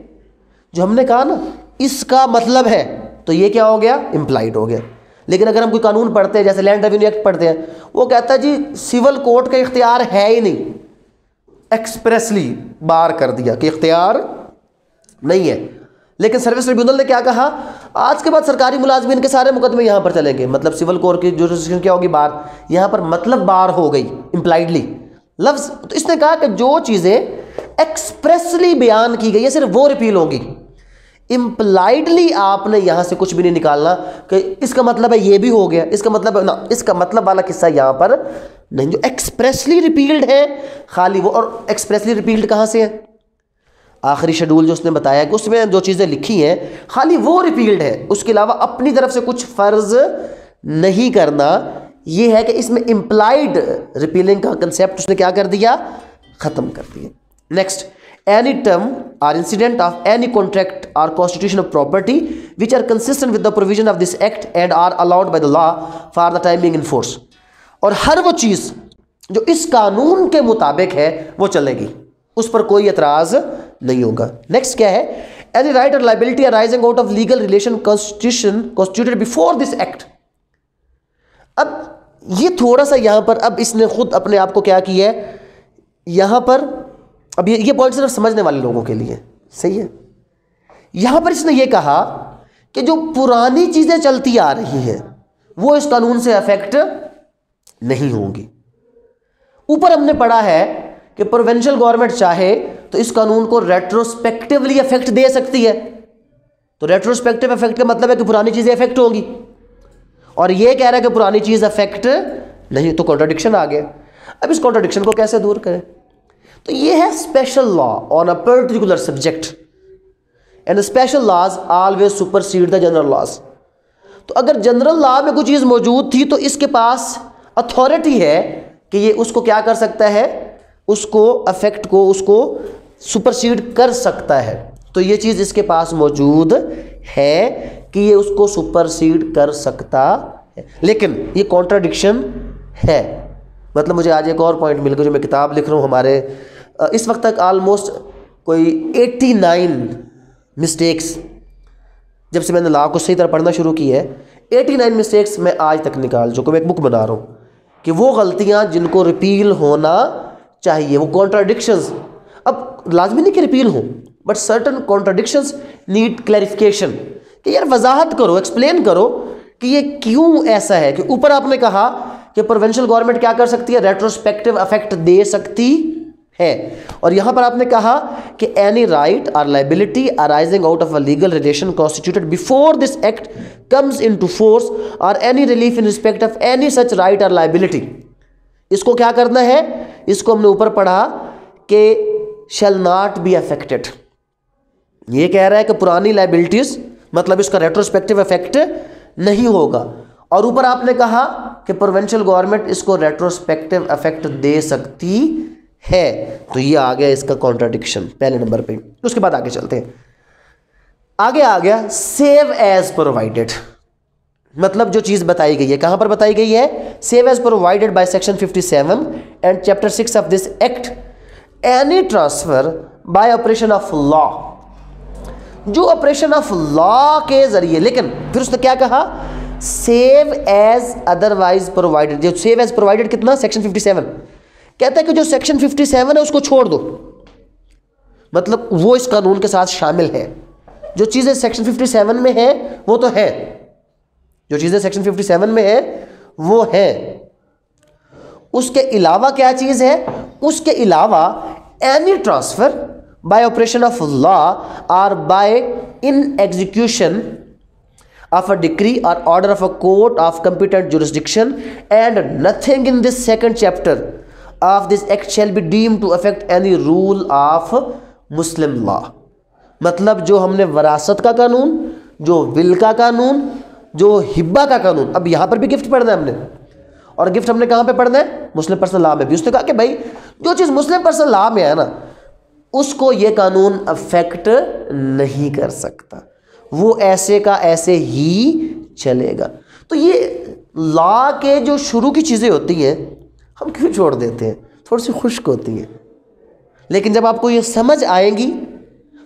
जो हमने कहा ना, इसका मतलब है तो ये क्या हो गया? इंप्लाइड हो गया। लेकिन अगर हम कोई कानून पढ़ते हैं, जैसे लैंड रेवेन्यू एक्ट पढ़ते हैं, वो कहता है जी, सिविल कोर्ट का इख्तियार है ही नहीं। एक्सप्रेसली बार कर दिया कि इख्तियार नहीं है। लेकिन सर्विस ट्रिब्यूनल ने क्या कहा? आज के बाद सरकारी मुलाजमीन के सारे मुकदमे यहाँ पर चलेंगे। मतलब सिविल कोर की जो क्या होगी बार यहाँ पर मतलब बार हो गई इंप्लाइडली लफ्ज तो इसने कहा कि जो चीज़ें एक्सप्रेसली बयान की गई है, सिर्फ़ वो रिपील होगी। इंप्लाइडली आपने यहाँ से कुछ भी नहीं निकालना कि इसका मतलब है ये भी हो गया, इसका मतलब ना, इसका मतलब वाला किस्सा यहाँ पर नहीं, जो एक्सप्रेसली रिपील्ड है, खाली वो, और एक्सप्रेसली रिपील्ड कहाँ से है? आखिरी शेड्यूल जो उसने बताया कि उसमें जो चीज़ें लिखी हैं, खाली वो रिपील्ड है। उसके अलावा अपनी तरफ़ से कुछ फ़र्ज़ नहीं करना। ये है कि इसमें इम्प्लाइड रिपीलिंग का कंसेप्ट उसने क्या कर दिया? ख़त्म कर दिया। Next any term or incident of any contract or constitution of property which are consistent with the provision of this act and are allowed by the law for the timing in force और हर वो चीज़ जो इस कानून के मुताबिक है, वो चलेगी। उस पर कोई एतराज़ नहीं होगा। नेक्स्ट क्या है? Any right or liability arising out of legal relation constitution constituted before this act अब ये थोड़ा सा यहाँ पर, अब इसने खुद अपने आप को क्या किया है? यहाँ पर, अब ये ये पॉइंट सिर्फ़ समझने वाले लोगों के लिए। सही है? यहाँ पर इसने ये कहा कि जो पुरानी चीज़ें चलती आ रही हैं, वो इस कानून से अफेक्ट नहीं होंगी। ऊपर हमने पढ़ा है कि प्रोवेंशियल गवर्नमेंट चाहे तो इस कानून को रेट्रोस्पेक्टिवली इफ़ेक्ट दे सकती है। तो रेट्रोस्पेक्टिव इफ़ेक्ट का मतलब है कि पुरानी चीज़ें इफ़ेक्ट होंगी। और ये कह रहा है कि पुरानी चीज़ अफेक्ट नहीं तो कॉन्ट्रोडिक्शन आ गया। अब इस कॉन्ट्रोडिक्शन को कैसे दूर करें? तो ये है special law on a particular subject and special laws always supersede the general laws तो अगर जनरल लॉ में कोई चीज़ मौजूद थी तो इसके पास अथॉरिटी है कि ये उसको क्या कर सकता है? उसको अफेक्ट को उसको सुपरसीड कर सकता है। तो ये चीज़ इसके पास मौजूद है कि ये उसको सुपरसीड कर सकता है। लेकिन ये कॉन्ट्राडिक्शन है। मतलब मुझे आज एक और पॉइंट मिल गया जो मैं किताब लिख रहा हूँ हमारे इस वक्त तक आलमोस्ट कोई 89 मिस्टेक्स जब से मैंने लॉ को सही तरह पढ़ना शुरू की है 89 मिस्टेक्स मैं आज तक निकाल चुका मैं एक बुक बना रहा हूँ, कि वो गलतियाँ जिनको रिपील होना चाहिए, वो कॉन्ट्राडिक्शंस अब लाजमी नहीं कि रिपील हो but certain contradictions need clarification कि यार वजाहत करो एक्सप्लेन करो कि ये क्यों ऐसा है कि ऊपर आपने कहा कि प्रोविंशियल गवर्नमेंट क्या कर सकती है? रेट्रोस्पेक्टिव अफेक्ट दे सकती है। और यहाँ पर आपने कहा कि any right or liability arising out of a legal relation constituted before this act comes into force or any relief in respect of any such right or liability इसको क्या करना है? इसको हमने ऊपर पढ़ा कि शेल नॉट बी अफेक्टेड ये कह रहा है कि पुरानी लाइबिलिटीज मतलब इसका रेट्रोस्पेक्टिव इफ़ेक्ट नहीं होगा। और ऊपर आपने कहा कि प्रोवेंशियल गवर्नमेंट इसको रेट्रोस्पेक्टिव इफ़ेक्ट दे सकती है। तो ये आ गया इसका कॉन्ट्राडिक्शन पहले नंबर पे। उसके बाद आगे चलते हैं। आगे आ गया सेव एज प्रोवाइडेड मतलब जो चीज़ बताई गई है, कहाँ पर बताई गई है? Save as provided by section 57 and chapter 6 of this act any transfer by operation of law जो ऑपरेशन ऑफ़ लॉ के ज़रिए, लेकिन फिर उसने क्या कहा? सेव एज अदरवाइज़ प्रोवाइडेड जो सेव एज प्रोवाइडेड कितना? सेक्शन 57 कहता है कि जो सेक्शन 57 है, उसको छोड़ दो। मतलब वो इस कानून के साथ शामिल है। जो चीज़ें सेक्शन 57 में है, वो तो है। जो चीज़ें सेक्शन 57 में है, वो है। उसके अलावा क्या चीज़ है? उसके अलावा any transfer by operation of law or by in execution of a decree or order of a court of computer jurisdiction and nothing in this second chapter of this act shall be deem to affect any rule of Muslim law मतलब जो हमने वरासत का कानून, जो will का कानून जो हिब्बा का कानून, अब यहाँ पर भी गिफ्ट पढ़ना है हमने। और गिफ्ट हमने कहाँ पे पढ़ना है? मुस्लिम पर्सनल लॉ में भी। उसने कहा कि भाई, जो चीज़ मुस्लिम पर्सनल लॉ में है ना, उसको ये कानून अफेक्ट नहीं कर सकता। वो ऐसे का ऐसे ही चलेगा। तो ये लॉ के जो शुरू की चीज़ें होती हैं, हम क्यों छोड़ देते हैं? थोड़ी सी खुश्क होती हैं। लेकिन जब आपको ये समझ आएँगी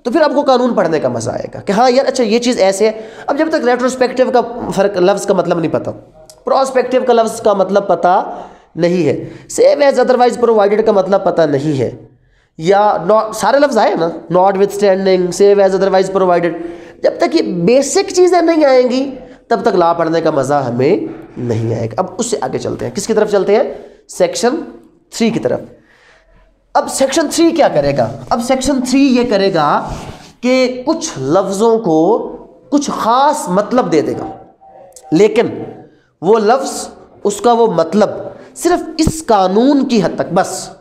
तो फिर आपको कानून पढ़ने का मज़ा आएगा कि हाँ यार अच्छा ये चीज़ ऐसे है। अब जब तक रेट्रोस्पेक्टिव का फ़र्क लफ्ज़ का मतलब नहीं पता प्रोस्पेक्टिव का लफ्ज़ का मतलब पता नहीं है। सेव एज अदरवाइज़ प्रोवाइडेड का मतलब पता नहीं है। या नॉट सारे लफ्ज़ आए ना notwithstanding save as otherwise provided जब तक ये बेसिक चीज़ें नहीं आएँगी, तब तक ला पढ़ने का मज़ा हमें नहीं आएगा। अब उससे आगे चलते हैं। किसकी तरफ़ चलते हैं? सेक्शन थ्री की तरफ़। अब सेक्शन थ्री क्या करेगा? अब सेक्शन थ्री ये करेगा कि कुछ लफ्ज़ों को कुछ ख़ास मतलब दे देगा। लेकिन वो लफ्ज़, उसका वो मतलब सिर्फ़ इस कानून की हद तक, बस।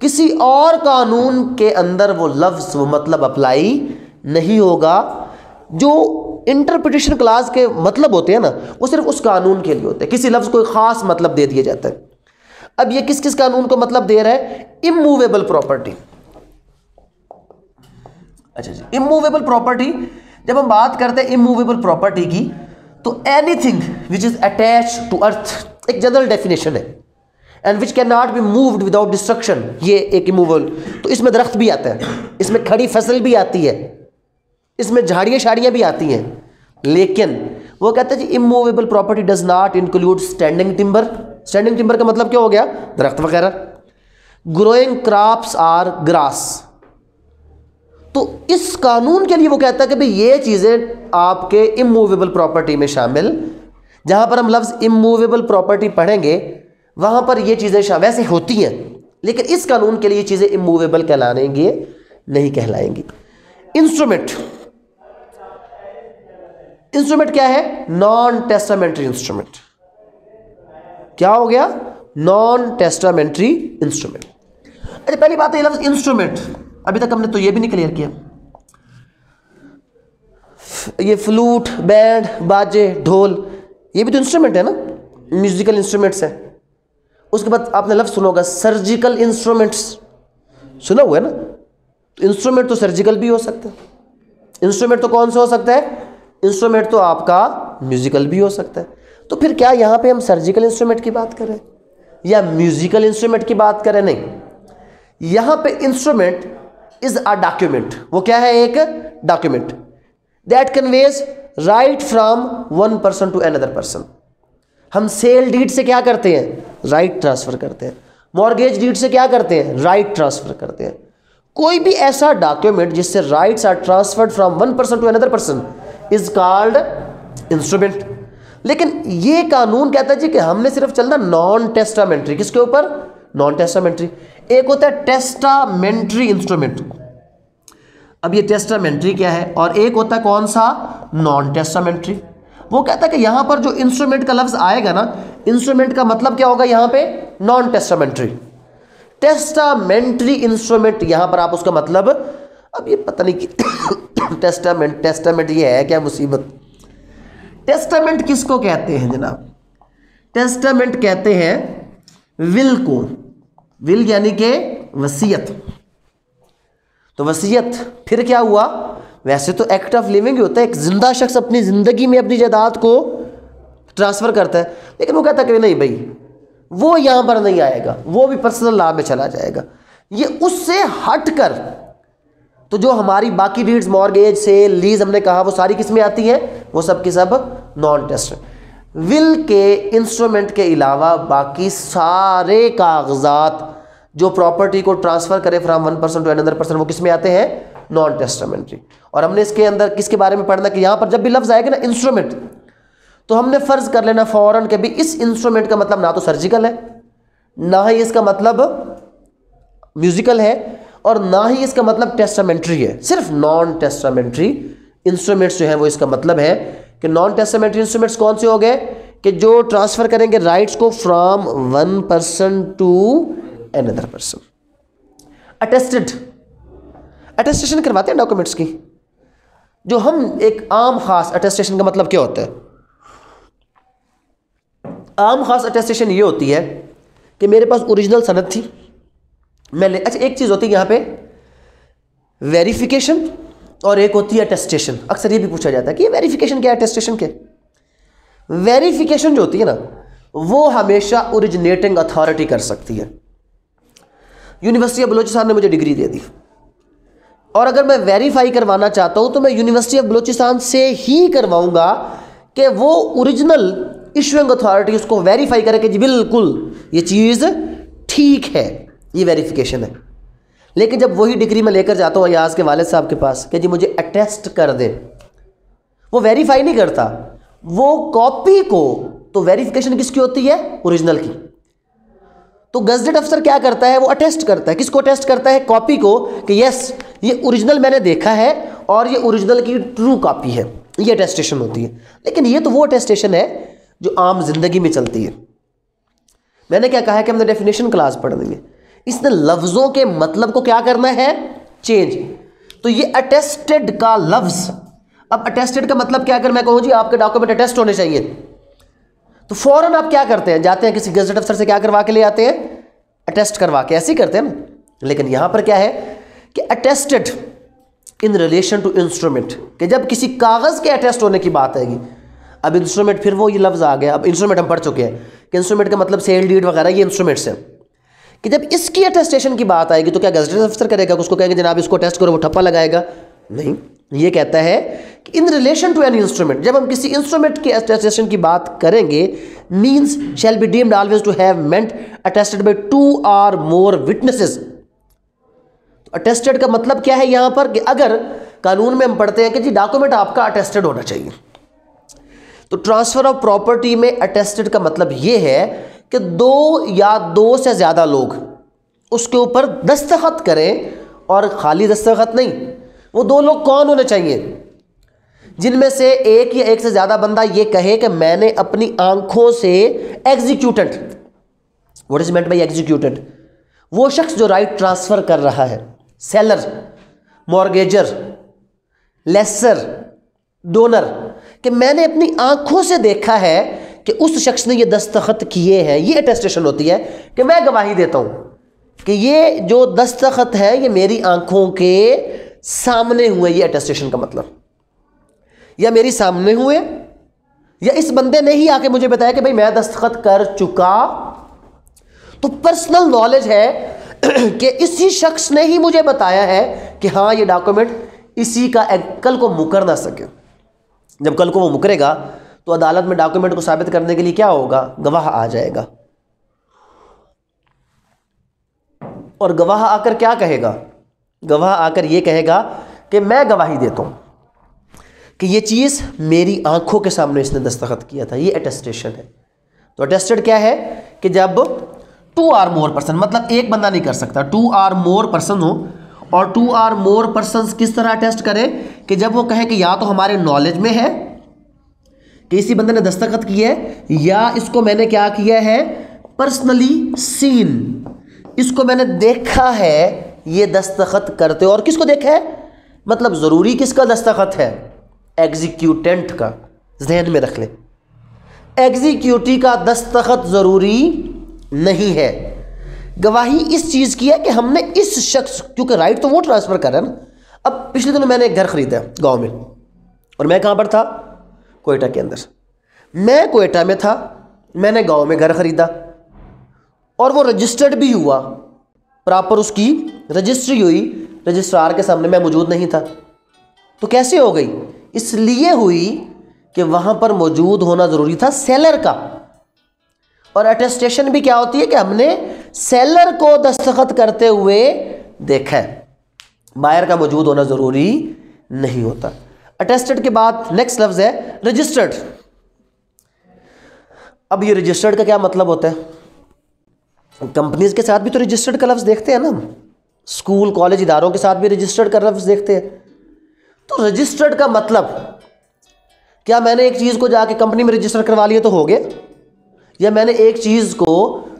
किसी और कानून के अंदर वो लफ्ज़, वो मतलब अप्लाई नहीं होगा। जो इंटरप्रिटेशन क्लास के मतलब होते हैं ना, वो सिर्फ़ उस कानून के लिए होते हैं। किसी लफ्ज़ को ख़ास मतलब दे दिया जाता है। अब ये किस किस कानून को मतलब दे रहा है? इमूवेबल प्रॉपर्टी अच्छा जी इमूवेबल प्रॉपर्टी जब हम बात करते हैं इमूवेबल प्रॉपर्टी की तो anything which is attach to earth एक जनरल डेफिनेशन है and which can not be moved without destruction ये एक इमूवेबल तो इसमें दरख्त भी आता है, इसमें खड़ी फ़सल भी आती है, इसमें झाड़ियाँ शाड़ियाँ भी आती हैं, लेकिन वो कहते हैं जी immovable property does not include standing timber standing timber का मतलब क्या हो गया? दरख्त वगैरह। ग्रोइंग क्रॉप्स आर ग्रास तो इस कानून के लिए वो कहता है कि भाई ये चीज़ें आपके इमूवेबल प्रॉपर्टी में शामिल। जहाँ पर हम लफ्ज़ इमूवेबल प्रॉपर्टी पढ़ेंगे, वहाँ पर ये चीज़ें वैसे होती हैं, लेकिन इस कानून के लिए चीज़ें इमूवेबल कहलाएँगे, नहीं कहलाएँगी। इंस्ट्रूमेंट इंस्ट्रूमेंट क्या है? नॉन टेस्टामेंट्री इंस्ट्रूमेंट क्या हो गया? नॉन टेस्टामेंट्री इंस्ट्रूमेंट अरे पहली बात है लफ्ज इंस्ट्रूमेंट अभी तक हमने तो ये भी नहीं क्लियर किया। ये फ्लूट बैंड बाजे, ढोल, ये भी तो इंस्ट्रूमेंट है ना? म्यूजिकल इंस्ट्रूमेंट्स है। उसके बाद आपने लफ्ज सुना होगा सर्जिकल इंस्ट्रूमेंट्स सुना हुआ है ना? तो इंस्ट्रूमेंट तो सर्जिकल भी हो सकता है। इंस्ट्रूमेंट तो कौन सा हो सकता है? इंस्ट्रूमेंट तो आपका म्यूजिकल भी हो सकता है। तो फिर क्या यहाँ पे हम सर्जिकल इंस्ट्रूमेंट की बात करें? या म्यूजिकल इंस्ट्रूमेंट की बात करें? नहीं। यहाँ पे इंस्ट्रूमेंट इज़ अ डॉक्यूमेंट वो क्या है एक? Document that conveys right from one person to another person हम सेल डीड से क्या करते हैं? राइट ट्रांसफ़र करते हैं। मॉर्गेज डीड से क्या करते हैं? राइट ट्रांसफ़र करते हैं। कोई भी ऐसा डॉक्यूमेंट जिससे rights are transferred from one person to another person is called instrument लेकिन ये कानून कहता है जी कि हमने सिर्फ़ चलना नॉन टेस्टामेंट्री किसके ऊपर? नॉन टेस्टामेंट्री एक होता है टेस्टामेंट्री इंस्ट्रूमेंट अब ये टेस्टामेंट्री क्या है? और एक होता है कौन सा? नॉन टेस्टामेंट्री वो कहता है कि यहाँ पर जो इंस्ट्रूमेंट का लफ्ज आएगा ना इंस्ट्रूमेंट का मतलब क्या होगा यहाँ पे? नॉन टेस्टामेंट्री टेस्टामेंट्री इंस्ट्रूमेंट यहाँ पर आप उसका मतलब अब ये पता नहीं कि टेस्टामेंट टेस्टामेंट ये है क्या मुसीबत? टेस्टामेंट किसको कहते हैं जनाब? टेस्टामेंट कहते हैं विल को। विल यानी के वसीयत। तो वसीयत, फिर क्या हुआ? वैसे तो एक्ट ऑफ़ लिविंग ही होता है। एक ज़िंदा शख्स अपनी ज़िंदगी में अपनी जायदाद को ट्रांसफ़र करता है। लेकिन वो कहता कि नहीं भाई, वो यहाँ पर नहीं आएगा, वो भी पर्सनल लॉ में चला जाएगा। ये उससे हट कर तो जो हमारी बाकी डीड्स मॉर्गेज से लीज हमने कहा, वो सारी किसमें आती है? वो सब की सब नॉन टेस्ट विल के इंस्ट्रूमेंट के अलावा बाकी सारे कागजात जो प्रॉपर्टी को ट्रांसफ़र करे from one person to another person वो किसमें आते हैं? नॉन टेस्टामेंट्री और हमने इसके अंदर किसके बारे में पढ़ना कि यहाँ पर जब भी लफ्ज़ आएगा ना इंस्ट्रूमेंट तो हमने फ़र्ज़ कर लेना फ़ौरन के भी इस इंस्ट्रूमेंट का मतलब ना तो सर्जिकल है, ना ही इसका मतलब म्यूज़िकल है। और ना ही इसका मतलब टेस्टामेंट्री है। सिर्फ़ नॉन टेस्टामेंट्री इंस्ट्रूमेंट्स जो है, वो इसका मतलब है कि नॉन टेस्टामेंट्री इंस्ट्रूमेंट्स कौन से हो गए? कि जो ट्रांसफ़र करेंगे राइट्स को from one person to another person attested attestation करवाते हैं डॉक्यूमेंट्स की। जो हम एक आम खास अटेस्टेशन का मतलब क्या होता है? आम खास अटेस्टेशन ये होती है कि मेरे पास ओरिजिनल सनद थी। मैं ले अच्छा एक चीज़ होती है यहाँ पे वेरिफिकेशन और एक होती है अटेस्टेशन अक्सर ये भी पूछा जाता है कि वेरिफिकेशन क्या है अटेस्टेशन क्या वेरिफिकेशन जो होती है ना, वो हमेशा ओरिजिनेटिंग अथॉरिटी कर सकती है। यूनिवर्सिटी ऑफ़ बलोचिस्तान ने मुझे डिग्री दे दी। और अगर मैं वेरीफाई करवाना चाहता हूँ तो मैं यूनिवर्सिटी ऑफ़ बलोचिस्तान से ही करवाऊँगा कि वो ओरिजिनल इशुइंग अथॉरिटी उसको वेरीफाई करे कि जी बिल्कुल, ये चीज़ ठीक है। ये वेरिफिकेशन है। लेकिन जब वही डिग्री मैं लेकर जाता हूँ अयाज के वाले साहब के पास कि जी मुझे अटेस्ट कर दे, वो वेरीफाई नहीं करता। वो कॉपी को तो वेरिफिकेशन किसकी होती है? ओरिजिनल की। तो गजटेड अफसर क्या करता है? वो अटेस्ट करता है। किसको अटेस्ट करता है? कॉपी को कि यस ये ओरिजिनल मैंने देखा है और ये ओरिजिनल की ट्रू कॉपी है। ये अटेस्टेशन होती है। लेकिन ये तो वो अटेस्टेशन है जो आम ज़िंदगी में चलती है। मैंने क्या कहा है कि हमने डेफिनेशन क्लास पढ़ देंगे इसने लफ्ज़ों के मतलब को क्या करना है? चेंज तो ये अटेस्टेड का लफ्ज़। अब अटेस्टेड का मतलब क्या अगर मैं कहूँ, जी, आपके डॉक्यूमेंट अटेस्ट होने चाहिए। तो फ़ौरन आप क्या करते हैं? जाते हैं किसी गजट अफसर से क्या करवा के ले आते हैं? अटेस्ट करवा के। ऐसे ही करते हैं लेकिन यहाँ पर क्या है कि attested in relation to instrument कि जब किसी कागज़ के अटेस्ट होने की बात आएगी, अब इंस्ट्रूमेंट फिर वो ये लफ्ज़ आ गया। अब इंस्ट्रूमेंट हम पढ़ चुके हैं कि इंस्ट्रूमेंट का मतलब सेल डीड वगैरह, ये इंस्ट्रूमेंट्स हैं। कि जब इसकी अटेस्टेशन की बात आएगी तो क्या गजट अफसर करेगा? उसको कहेंगे, जनाब, इसको टेस्ट करो, वो ठप्पा लगाएगा। नहीं, ये कहता है कि in relation to an instrument जब हम किसी इंस्ट्रूमेंट की अटेस्टेशन की बात करेंगे means shall be deemed always to have meant attested by two or more witnesses attested का मतलब क्या है यहाँ पर? कि अगर कानून में हम पढ़ते हैं कि जी डॉक्यूमेंट आपका अटेस्टेड होना चाहिए। तो ट्रांसफ़र ऑफ़ प्रॉपर्टी में अटेस्टेड का मतलब यह है कि दो या दो से ज़्यादा लोग उसके ऊपर दस्तखत करें और खाली दस्तखत नहीं, वो दो लोग कौन होने चाहिए? जिनमें से एक या एक से ज़्यादा बंदा ये कहे कि मैंने अपनी आँखों से executed what is meant by executed वो शख्स जो राइट ट्रांसफ़र कर रहा है सेलर मॉर्गेजर लेसर डोनर कि मैंने अपनी आँखों से देखा है कि उस शख्स ने ये दस्तखत किए हैं, ये अटेस्टेशन होती है कि मैं गवाही देता हूँ कि ये जो दस्तखत है, ये मेरी आँखों के सामने हुए, ये अटेस्टेशन का मतलब। या मेरी सामने हुए, या इस बंदे ने ही आके मुझे बताया कि भाई मैं दस्तखत कर चुका। तो पर्सनल नॉलेज है कि इसी शख्स ने ही मुझे बताया है कि हाँ ये डॉक्यूमेंट इसी का कल को मुकर ना सके। जब कल को वो मुकरेगा तो अदालत में डॉक्यूमेंट को साबित करने के लिए क्या होगा? गवाह आ जाएगा। और गवाह आकर क्या कहेगा? गवाह आकर यह कहेगा कि मैं गवाही देता हूँ कि ये चीज़ मेरी आँखों के सामने इसने दस्तखत किया था। ये अटेस्टेशन है। तो अटेस्टेड क्या है? कि जब टू आर मोर पर्सन मतलब एक बंदा नहीं कर सकता। टू आर मोर पर्सन हो और टू आर मोर पर्सन किस तरह अटेस्ट करें? कि जब वो कहें कि या तो हमारे नॉलेज में है कि इसी बंदे ने दस्तखत की है या इसको मैंने क्या किया है? पर्सनली सीन इसको मैंने देखा है, ये दस्तखत करते और किसको देखा है? मतलब ज़रूरी किसका दस्तखत है? एग्जीक्यूटेंट का। जहन में रख ले। एग्जीक्यूटिव का दस्तखत ज़रूरी नहीं है। गवाही इस चीज़ की है कि हमने इस शख्स, क्योंकि राइट तो वो ट्रांसफ़र कर रहा है ना। अब पिछले दिनों मैंने एक घर ख़रीदा गाँव में। और मैं कहाँ पर था? कोयटा के अंदर। मैं कोयटा में था, मैंने गाँव में घर ख़रीदा और वो रजिस्टर्ड भी हुआ। प्रॉपर उसकी रजिस्ट्री हुई रजिस्ट्रार के सामने मैं मौजूद नहीं था। तो कैसे हो गई? इसलिए हुई कि वहाँ पर मौजूद होना ज़रूरी था सेलर का। और अटेस्टेशन भी क्या होती है कि हमने सेलर को दस्तखत करते हुए देखा है। बायर का मौजूद होना ज़रूरी नहीं होता। अटेस्टेड के बाद नेक्स्ट लफ्ज़ है रजिस्टर्ड अब ये रजिस्टर्ड का क्या मतलब होता है? कंपनीज़ के साथ भी तो रजिस्टर्ड का लफ्ज़ देखते हैं ना स्कूल कॉलेज इदारों के साथ भी रजिस्टर्ड का लफ्ज़ देखते हैं। तो रजिस्टर्ड का मतलब क्या मैंने एक चीज़ को जाके कंपनी में रजिस्टर करवा लिया तो हो गया? या मैंने एक चीज़ को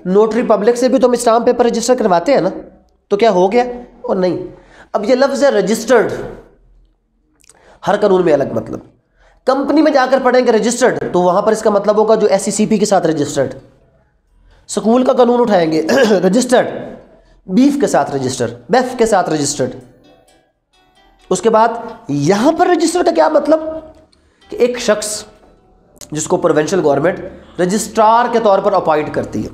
नोटरी पब्लिक से भी तो स्टाम्प पेपर रजिस्टर करवाते हैं ना? तो क्या हो गया? और नहीं। अब ये लफ्ज़ है रजिस्टर्ड हर कानून में अलग मतलब। कंपनी में जाकर पढ़ेंगे रजिस्टर्ड तो वहाँ पर इसका मतलब होगा जो एस के साथ रजिस्टर्ड स्कूल का कानून उठाएँगे रजिस्टर्ड बीफ के साथ रजिस्टर्ड बेफ के साथ रजिस्टर्ड उसके बाद यहाँ पर रजिस्टर का क्या मतलब? कि एक शख्स जिसको प्रोवेंशियल गवर्नमेंट रजिस्ट्रार के तौर पर अपॉइंट करती है।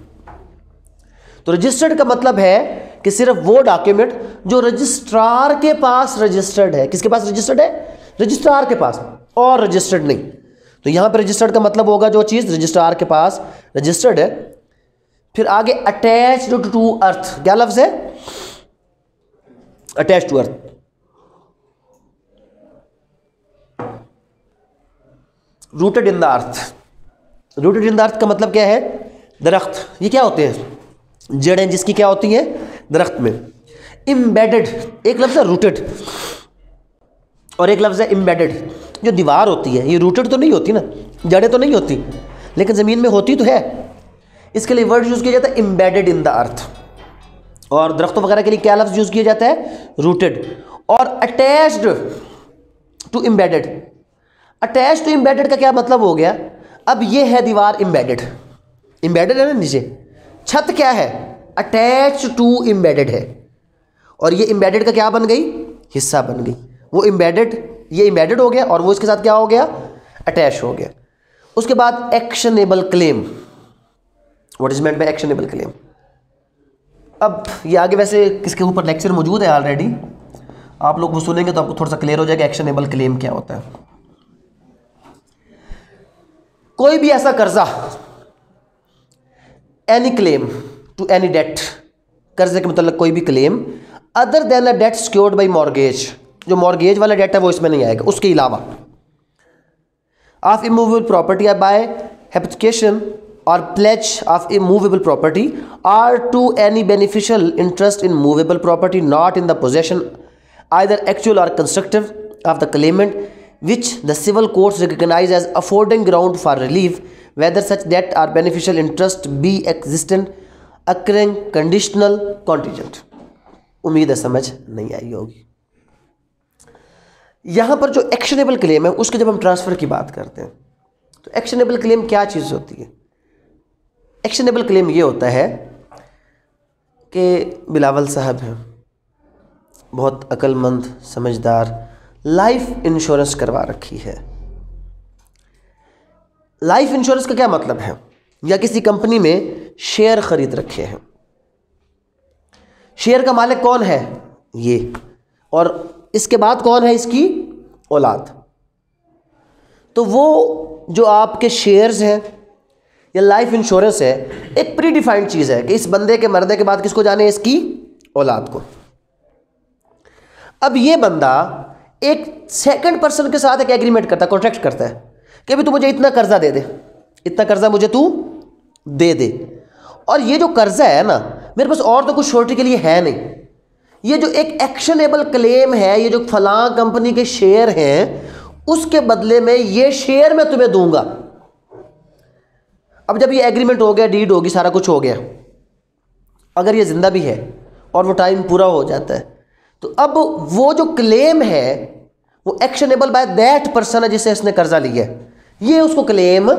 तो रजिस्टर्ड का मतलब है कि सिर्फ़ वो डॉक्यूमेंट जो रजिस्ट्रार के पास रजिस्टर्ड है। किसके पास रजिस्टर्ड है? रजिस्ट्रार के पास, और रजिस्टर्ड नहीं। तो यहाँ पर रजिस्टर्ड का मतलब होगा जो चीज़, रजिस्ट्रार के पास, रजिस्टर्ड है फिर आगे अटैच टू अर्थ क्या लफ्ज है? Attach to earth rooted in the earth rooted in the earth का मतलब क्या है? दरख्त। ये क्या होते हैं? जड़ें जिसकी क्या होती हैं? दरख्त में। इम्बेडेड एक लफ्ज़ है रूटेड और एक लफ्ज़ है इम्बेडेड जो दीवार होती है, ये रूटेड तो नहीं होती ना, जड़ें तो नहीं होती, लेकिन ज़मीन में होती तो है। इसके लिए वर्ड यूज़ किया जाता है इम्बेडेड इन द अर्थ और दरख्तों वगैरह के लिए क्या लफ्ज़ यूज़ किया जाता है? रूटेड और attached to embedded attach to embedded का क्या मतलब हो गया? अब ये है दीवार इम्बेडेड इम्बेडेड है ना नीचे? छत क्या है? अटैच टू इम्बेडेड है। और ये इम्बेडेड का क्या बन गई? हिस्सा बन गई। वो इम्बेडेड ये इम्बेडेड हो गया और वो इसके साथ क्या हो गया? अटैच हो गया। उसके बाद actionable claim what is meant by actionable claim अब ये आगे वैसे किसके ऊपर लेक्चर मौजूद है ऑलरेडी आप लोग वो सुनेंगे तो आपको थोड़ा सा क्लियर हो जाएगा एक्शनेबल क्लेम क्या होता है। कोई भी ऐसा कर्जा any claim to any debt कर्जे के मतलब कोई भी claim other than a debt secured by mortgage जो मॉर्गेज वाला डेट है, वो इसमें नहीं आएगा, उसके अलावा। Of immovable property by hypothecation or pledge of immovable property or to any beneficial interest in movable property not in the possession either actual or constructive of the claimant which the civil courts recognize as affording ground for relief, whether such debt or beneficial interest be existent, occurring conditional contingent. उम्मीद है समझ नहीं आई होगी। यहाँ पर जो actionable claim है, उसके जब हम ट्रांसफ़र की बात करते हैं तो एक्शनेबल क्लेम क्या चीज़ होती है? एक्शनेबल क्लेम ये होता है कि बिलावल साहब हैं, बहुत अक्लमंद, समझदार लाइफ इंश्योरेंस करवा रखी है। लाइफ इंश्योरेंस का क्या मतलब है? या किसी कंपनी में शेयर खरीद रखे हैं। शेयर का मालिक कौन है? ये। और इसके बाद कौन है इसकी? औलाद। तो वो जो आपके शेयर्स हैं, या लाइफ इंश्योरेंस है, एक प्री डिफाइंड चीज़ है कि इस बंदे के मरने के बाद किसको जाने इसकी? औलाद को। अब ये बंदा एक सेकंड पर्सन के साथ एक एग्रीमेंट करता है कॉन्ट्रैक्ट करता है, कि अभी तू मुझे इतना कर्जा दे दे। इतना कर्जा मुझे तू दे दे। और ये जो कर्जा है ना, मेरे पास और तो कुछ छोटी के लिए है नहीं। ये जो एक एक्शनेबल क्लेम है, ये जो फलां कंपनी के शेयर हैं, उसके बदले में ये शेयर मैं तुम्हें दूँगा। अब जब ये एग्रीमेंट हो गया डीड होगी, सारा कुछ हो गया। अगर ये ज़िंदा भी है और वो टाइम पूरा हो जाता है तो अब वो जो क्लेम है, वो एक्शनेबल बाय दैट पर्सन है जिसे इसने कर्जा लिया है। ये उसको क्लेम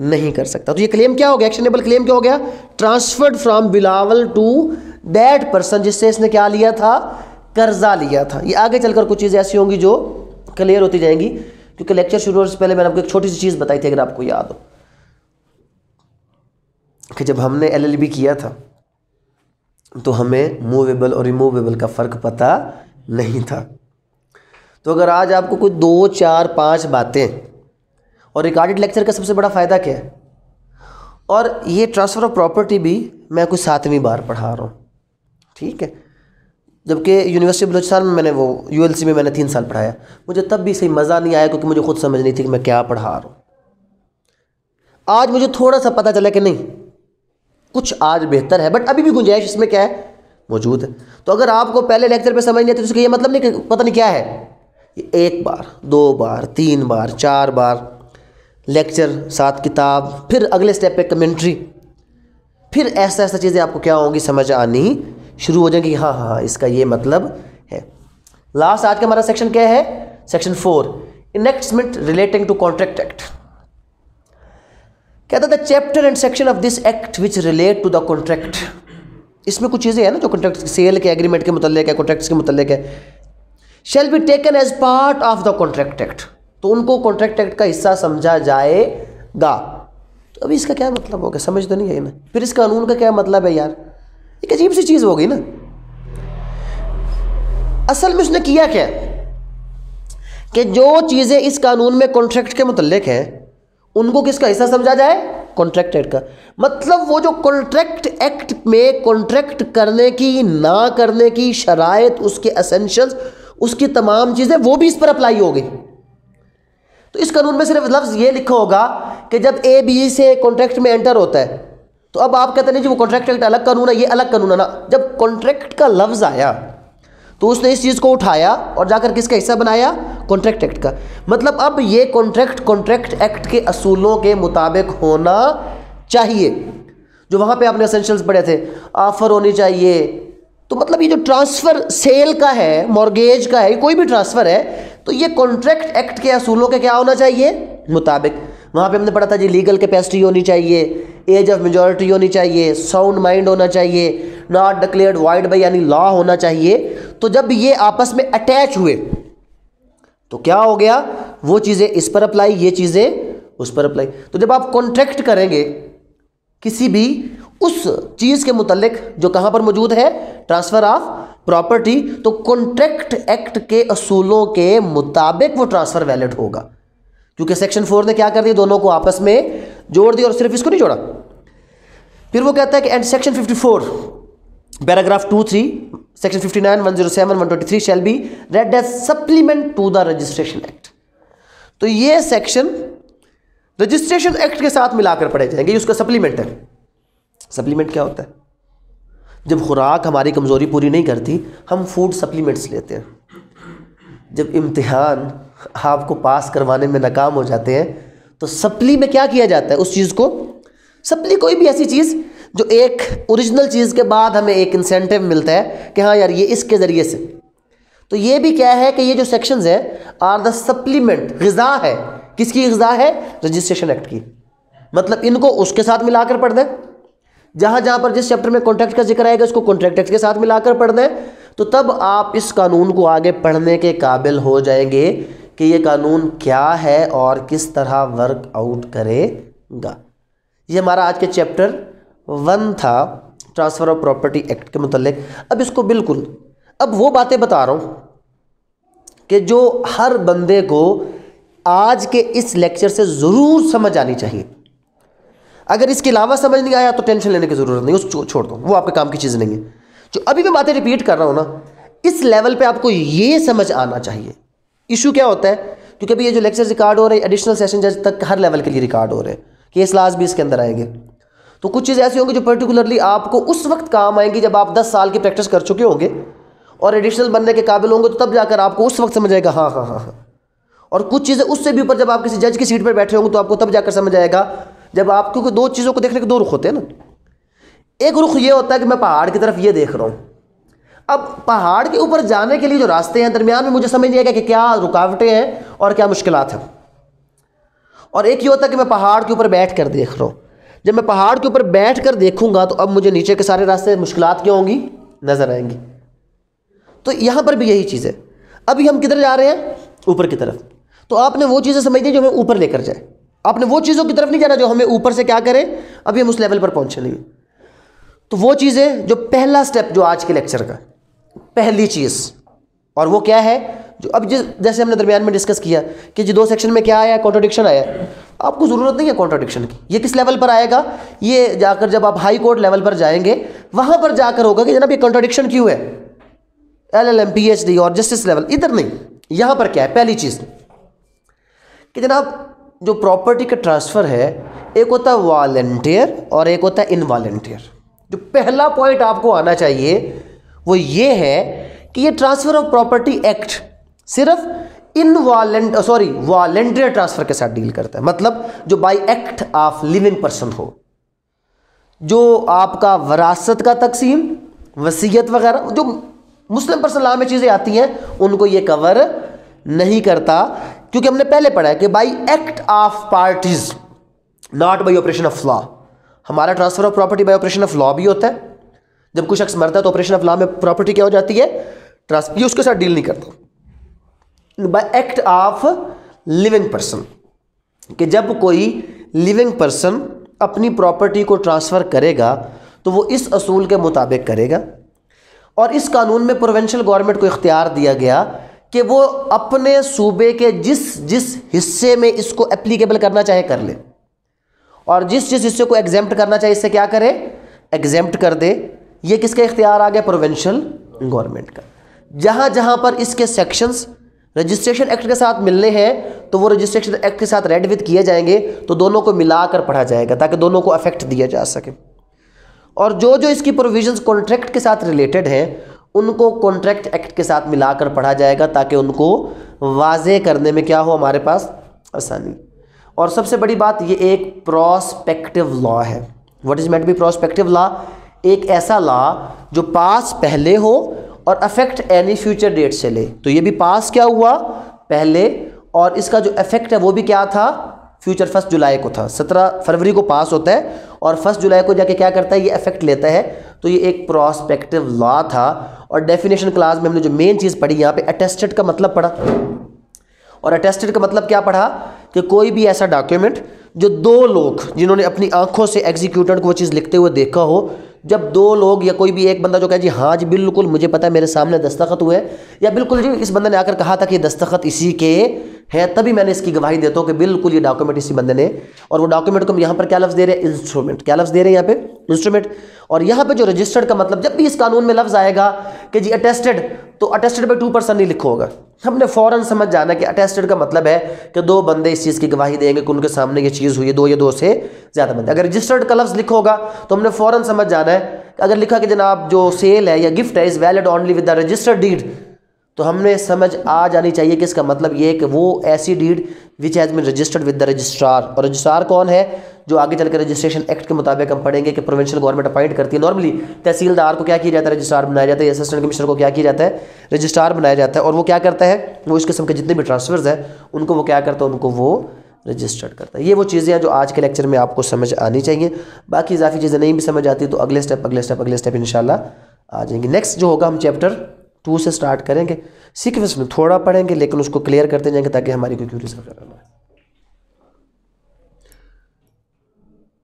नहीं कर सकता। तो ये क्लेम क्या हो गया? एक्शनेबल क्लेम क्या हो गया? Transferred from Bilawal to that person जिससे इसने क्या लिया था? कर्जा लिया था। ये आगे चलकर कुछ चीज़ें ऐसी होंगी जो क्लियर होती जाएँगी, क्योंकि लेक्चर शुरू होने से पहले मैंने आपको एक छोटी सी चीज़ बताई थी, अगर आपको याद हो। कि जब हमने एलएलबी किया था तो हमें मूवेबल और रिमूवेबल का फ़र्क पता नहीं था। तो अगर आज आपको कोई दो, चार, पाँच बातें, और रिकॉर्डेड लेक्चर का सबसे बड़ा फ़ायदा क्या है? और ये ट्रांसफ़र ऑफ़ प्रॉपर्टी भी मैं कुछ सातवीं बार पढ़ा रहा हूँ। ठीक है। जबकि यूनिवर्सिटी बलोचिस्तान में मैंने वो यूएलसी में मैंने तीन साल पढ़ाया। मुझे तब भी सही मज़ा नहीं आया क्योंकि मुझे खुद समझ नहीं थी कि मैं क्या पढ़ा रहा हूँ। आज मुझे थोड़ा सा पता चला कि नहीं, कुछ आज बेहतर है बट अभी भी गुंजाइश इसमें क्या है? मौजूद है। तो अगर आपको पहले लेक्चर पे समझ नहीं आती तो उसका ये मतलब नहीं पता नहीं क्या है? एक बार, दो बार, तीन बार, चार बार लेक्चर साथ किताब, फिर अगले स्टेप पे कमेंट्री फिर ऐसा ऐसा चीज़ें आपको क्या होंगी, समझ आनी शुरू हो जाएँगी हाँ हाँ इसका ये मतलब है। लास्ट आज का हमारा सेक्शन क्या है? Section four enactment relating to contract act कहता the chapter and section of this act which relate to the contract इसमें कुछ चीज़ें हैं ना जो कॉन्ट्रैक्ट सेल के एग्रीमेंट के मुतल है कॉन्ट्रैक्ट्स के मुतल है। Shall be taken as part of the contract act तो उनको कॉन्ट्रैक्ट एक्ट का हिस्सा समझा जाएगा। तो अभी इसका क्या मतलब होगा समझ तो नहीं है ना। फिर इस कानून का क्या मतलब है यार? एक अजीब सी चीज़ होगी ना। असल में उसने किया क्या? कि जो चीज़ें इस कानून में कॉन्ट्रैक्ट के मुतलक हैं, उनको किसका हिस्सा समझा जाए? कॉन्ट्रैक्ट एक्ट का। मतलब वो जो कॉन्ट्रैक्ट एक्ट में कॉन्ट्रैक्ट करने की, ना करने की शराइत, उसके असेंशल्स उसकी तमाम चीज़ें, वो भी इस पर अप्लाई हो गई। तो इस कानून में सिर्फ़ लफ्ज़ ये लिखा होगा कि जब ए बी से कॉन्ट्रैक्ट में एंटर होता है तो अब आप कहते नहीं जी, वो कॉन्ट्रैक्ट एक्ट अलग कानून है, ये अलग कानून है ना। जब कॉन्ट्रैक्ट का लफ्ज़ आया तो उसने इस चीज़ को उठाया और जाकर किसका हिस्सा बनाया? कॉन्ट्रैक्ट एक्ट का। मतलब अब ये कॉन्ट्रैक्ट कॉन्ट्रैक्ट एक्ट के असूलों के मुताबिक होना चाहिए। जो वहाँ पे आपने असेंशल्स पढ़े थे ऑफ़र होनी चाहिए। तो मतलब ये जो ट्रांसफ़र सेल का है मॉर्गेज का है कोई भी ट्रांसफ़र है तो ये कॉन्ट्रैक्ट एक्ट के असूलों के क्या होना चाहिए? मुताबिक। वहाँ पे हमने पढ़ा था जी लीगल कैपेसिटी होनी चाहिए। एज ऑफ़ मेजोरिटी होनी चाहिए साउंड माइंड होना चाहिए नॉट डिक्लेयर्ड वाइड बाई यानी लॉ होना चाहिए। तो जब ये आपस में अटैच हुए तो क्या हो गया? वो चीज़ें इस पर अप्लाई ये चीज़ें उस पर अप्लाई तो जब आप कॉन्ट्रैक्ट करेंगे किसी भी, उस चीज़ के मुतलक जो कहाँ पर मौजूद है ट्रांसफ़र ऑफ़ प्रॉपर्टी तो कॉन्ट्रैक्ट एक्ट के असूलों के मुताबिक वो ट्रांसफ़र वैलिड होगा। क्योंकि सेक्शन फोर ने क्या कर दिया? दोनों को आपस में जोड़ दिया और सिर्फ़ इसको नहीं जोड़ा। फिर वो कहता है कि and section fifty four paragraph two three section fifty nine one zero seven one twenty three shall be read as supplement to the registration act तो ये सेक्शन रजिस्ट्रेशन एक्ट के साथ मिलाकर पढ़े जाएँगे। ये उसका सप्लीमेंट है। सप्लीमेंट क्या होता है? जब खुराक हमारी कमज़ोरी पूरी नहीं करती, हम फ़ूड सप्लीमेंट्स लेते हैं। जब इम्तिहान आपको पास करवाने में नाकाम हो जाते हैं तो सप्ली में क्या किया जाता है उस चीज़ को? सप्ली कोई भी ऐसी चीज़ जो एक ओरिजिनल चीज़ के बाद हमें एक इंसेंटिव मिलता है कि हाँ यार ये इसके ज़रिए से। तो ये भी क्या है कि ये जो सेक्शंस है आर द सप्लीमेंट गज़ा है। किसकी गज़ा है? रजिस्ट्रेशन एक्ट की। मतलब इनको उसके साथ मिलाकर पढ़ दें जहाँ जहाँ पर जिस चैप्टर में कॉन्ट्रैक्ट का ज़िक्र आएगा, उसको कॉन्ट्रैक्ट एक्ट के साथ मिलाकर पढ़ दें तो तब आप इस कानून को आगे पढ़ने के काबिल हो जाएँगे। कि ये कानून क्या है और किस तरह वर्क आउट करेगा। ये हमारा आज के चैप्टर वन था, ट्रांसफ़र ऑफ़ प्रॉपर्टी एक्ट के मतलब अब इसको बिल्कुल, अब वो बातें बता रहा हूँ कि जो हर बंदे को आज के इस लेक्चर से ज़रूर समझ आनी चाहिए। अगर इसके अलावा समझ नहीं आया तो टेंशन लेने की ज़रूरत नहीं उसको छोड़ दो, वो आपके काम की चीज़ नहीं है। जो अभी मैं बातें रिपीट कर रहा हूँ ना, इस लेवल पे आपको ये समझ आना चाहिए इशू क्या होता है? क्योंकि अभी ये जो लेक्चर रिकॉर्ड हो रहे हैं एडिशनल सेशन जज तक हर लेवल के लिए रिकॉर्ड हो रहे हैं। केस लाज भी इसके अंदर आएँगे। तो कुछ चीज़ें ऐसी होंगी जो पर्टिकुलरली आपको उस वक्त काम आएँगी जब आप 10 साल की प्रैक्टिस कर चुके होंगे और एडिशनल बनने के काबिल होंगे तो तब जाकर आपको उस वक्त समझ आएगा हाँ हाँ हाँ हाँ। और कुछ चीज़ें उससे भी ऊपर जब आप किसी जज की सीट पर बैठे होंगे तो आपको तब जाकर समझ आएगा, जब आप, क्योंकि दो चीज़ों को देखने के दो रुख होते हैं ना। एक रुख ये होता है कि मैं पहाड़ की तरफ़ ये देख रहा हूँ। अब पहाड़ के ऊपर जाने के लिए जो रास्ते हैं दरमियान में मुझे समझ नहीं आएगा कि क्या रुकावटें हैं और क्या मुश्किल हैं। और एक ये होता है कि मैं पहाड़ के ऊपर बैठ कर देख रहा हूँ। जब मैं पहाड़ के ऊपर बैठ कर देखूँगा तो अब मुझे नीचे के सारे रास्ते मुश्किल क्यों होंगी? नज़र आएँगी। तो यहाँ पर भी यही चीज़ है। अभी हम किधर जा रहे हैं? ऊपर की तरफ़। तो आपने वो चीज़ें समझ दी जो हमें ऊपर लेकर जाए। आपने वो चीज़ों की तरफ़ नहीं जाना जो हमें ऊपर से क्या करें? अभी हम उस लेवल पर पहुँचे नहीं तो वो चीज़ें जो पहला स्टेप जो आज के लेक्चर का। पहली चीज़। और वो क्या है? जो अब जिस जैसे हमने दरमियान में डिस्कस किया कि जो दो सेक्शन में क्या आया कॉन्ट्रोडिक्शन आया। आपको ज़रूरत नहीं है कॉन्ट्रोडिक्शन की। ये किस लेवल पर आएगा? ये जाकर जब आप हाई कोर्ट लेवल पर जाएँगे, वहाँ पर जाकर होगा कि जनाब ये कॉन्ट्रोडिक्शन क्यों है? L L M P H D और जस्टिस लेवल इधर नहीं। यहाँ पर क्या है? पहली चीज़। कि जनाब, जो प्रॉपर्टी का ट्रांसफ़र है, एक होता है वॉल्टियर और एक होता है इनवॉल्टियर जो पहला पॉइंट आपको आना चाहिए वो ये है कि ये ट्रांसफ़र ऑफ़ प्रॉपर्टी एक्ट सिर्फ़ in voluntary sorry voluntary transfer के साथ डील करता है। मतलब जो by act of living person हो। जो आपका वरासत का तकसीम, वसीयत वगैरह, जो मुस्लिम पर्सनल लॉ में चीज़ें आती हैं, उनको ये कवर नहीं करता। क्योंकि हमने पहले पढ़ा है कि by act of parties not by operation of law हमारा transfer of property by operation of law भी होता है। जब कोई शख्स मरता है तो ऑपरेशन ऑफ़ लॉ में प्रॉपर्टी क्या हो जाती है? ट्रांसफ़र ये उसके साथ डील नहीं करता। By act of living person कि जब कोई लिविंग पर्सन अपनी प्रॉपर्टी को ट्रांसफ़र करेगा तो वो इस असूल के मुताबिक करेगा। और इस कानून में प्रोवेंशल गवर्नमेंट को इख्तियार दिया गया कि वो अपने सूबे के जिस जिस हिस्से में इसको एप्लीकेबल करना चाहे कर ले। और जिस जिस हिस्से को एग्जाम्प्ट करना चाहे, इससे क्या करे? एग्जाम्प्ट कर दे। ये किसका इख्तियार आ गया? प्रोवेंशल गवर्नमेंट का। जहाँ जहाँ पर इसके सेक्शंस रजिस्ट्रेशन एक्ट के साथ मिलने हैं तो वो रजिस्ट्रेशन एक्ट के साथ रेड विद किए जाएँगे तो दोनों को मिलाकर पढ़ा जाएगा, ताकि दोनों को अफेक्ट दिया जा सके। और जो जो इसकी प्रोविजंस कॉन्ट्रैक्ट के साथ रिलेटेड हैं, उनको कॉन्ट्रैक्ट एक्ट के साथ मिलाकर पढ़ा जाएगा, ताकि उनको वाजे करने में क्या हो हमारे पास? आसानी। और सबसे बड़ी बात, ये एक प्रोस्पेक्टिव लॉ है। What is meant by prospective law एक ऐसा लॉ जो पास पहले हो और अफेक्ट एनी फ्यूचर डेट से ले। तो ये भी पास क्या हुआ? पहले। और इसका जो इफ़ेक्ट है वो भी क्या था? फ्यूचर फ़र्स्ट जुलाई को था। सत्रह फरवरी को पास होता है और फ़र्स्ट जुलाई को जाके क्या करता है? ये इफ़ेक्ट लेता है। तो ये एक प्रोस्पेक्टिव लॉ था और डेफिनेशन क्लास में हमने जो मेन चीज़ पढ़ी, यहाँ पे अटेस्टेड का मतलब पढ़ा। और अटेस्टेड का मतलब क्या पढ़ा? कि कोई भी ऐसा डॉक्यूमेंट जो दो लोग, जिन्होंने अपनी आँखों से एग्जीक्यूटेड को वो चीज़ लिखते हुए देखा हो जब दो लोग या कोई भी एक बंदा जो कहे, जी हाँ जी, बिल्कुल, मुझे पता है मेरे सामने दस्तखत हुए या बिल्कुल जी, इस बंदे ने आकर कहा था कि दस्तखत इसी के हैं, तभी मैंने इसकी गवाही देता हूँ कि बिल्कुल ये डॉक्यूमेंट इसी बंदे ने, और वो डॉक्यूमेंट को हम यहाँ पर क्या लफ्ज़ दे रहे हैं? इंस्ट्रूमेंट। क्या लफ्ज़ दे रहे हैं यहाँ पे? इंस्ट्रूमेंट। और यहाँ पे जो रजिस्टर्ड का मतलब जब भी इस कानून में लफ्ज़ आएगा कि जी अटेस्टेड तो अटेस्टेड पे टू परसेंट नहीं लिखो होगा। हमने फ़ौरन समझ जाना कि अटेस्टेड का मतलब है कि दो बंदे इस चीज़ की गवाही देंगे कि उनके सामने ये चीज़ हुई है, दो या दो से ज़्यादा बंदे अगर रजिस्टर्ड का लफ्ज़ लिखो होगा तो हमने फ़ौरन समझ जाना है अगर लिखा कि जनाब जो सेल है या गिफ्ट है is valid only with the registered deed तो हमने समझ आ जानी चाहिए कि इसका मतलब ये है कि वो ऐसी deed which has been registered with the registrar और रजिस्ट्रार कौन है? जो आगे चलकर रजिस्ट्रेशन एक्ट के मुताबिक हम पढ़ेंगे कि प्रोविंशियल गवर्नमेंट अपॉइंट करती है। नॉर्मली तहसीलदार को क्या किया जाता है? रजिस्ट्रार बनाया जाता है। असिस्टेंट कमिश्नर को क्या किया जाता है? रजिस्ट्रार बनाया जाता है। और वो क्या करता है? वो इस किस्म के जितने भी ट्रांसफर्स हैं, उनको वो क्या करता है? उनको वो रजिस्टर्ड करता है। ये वो चीज़ें हैं जो आज के लेक्चर में आपको समझ आनी चाहिए। बाकी इजाफी चीज़ें नहीं भी समझ आती तो अगले स्टेप अगले स्टेप अगले स्टेप इनशाला आ जाएँगे। नेक्स्ट जो होगा, हम चैप्टर टू से स्टार्ट करेंगे। सीक्वेंस में थोड़ा पढ़ेंगे, लेकिन उसको क्लियर करते जाएँगे ताकि हमारी कोई क्यूरीज वगैरह ना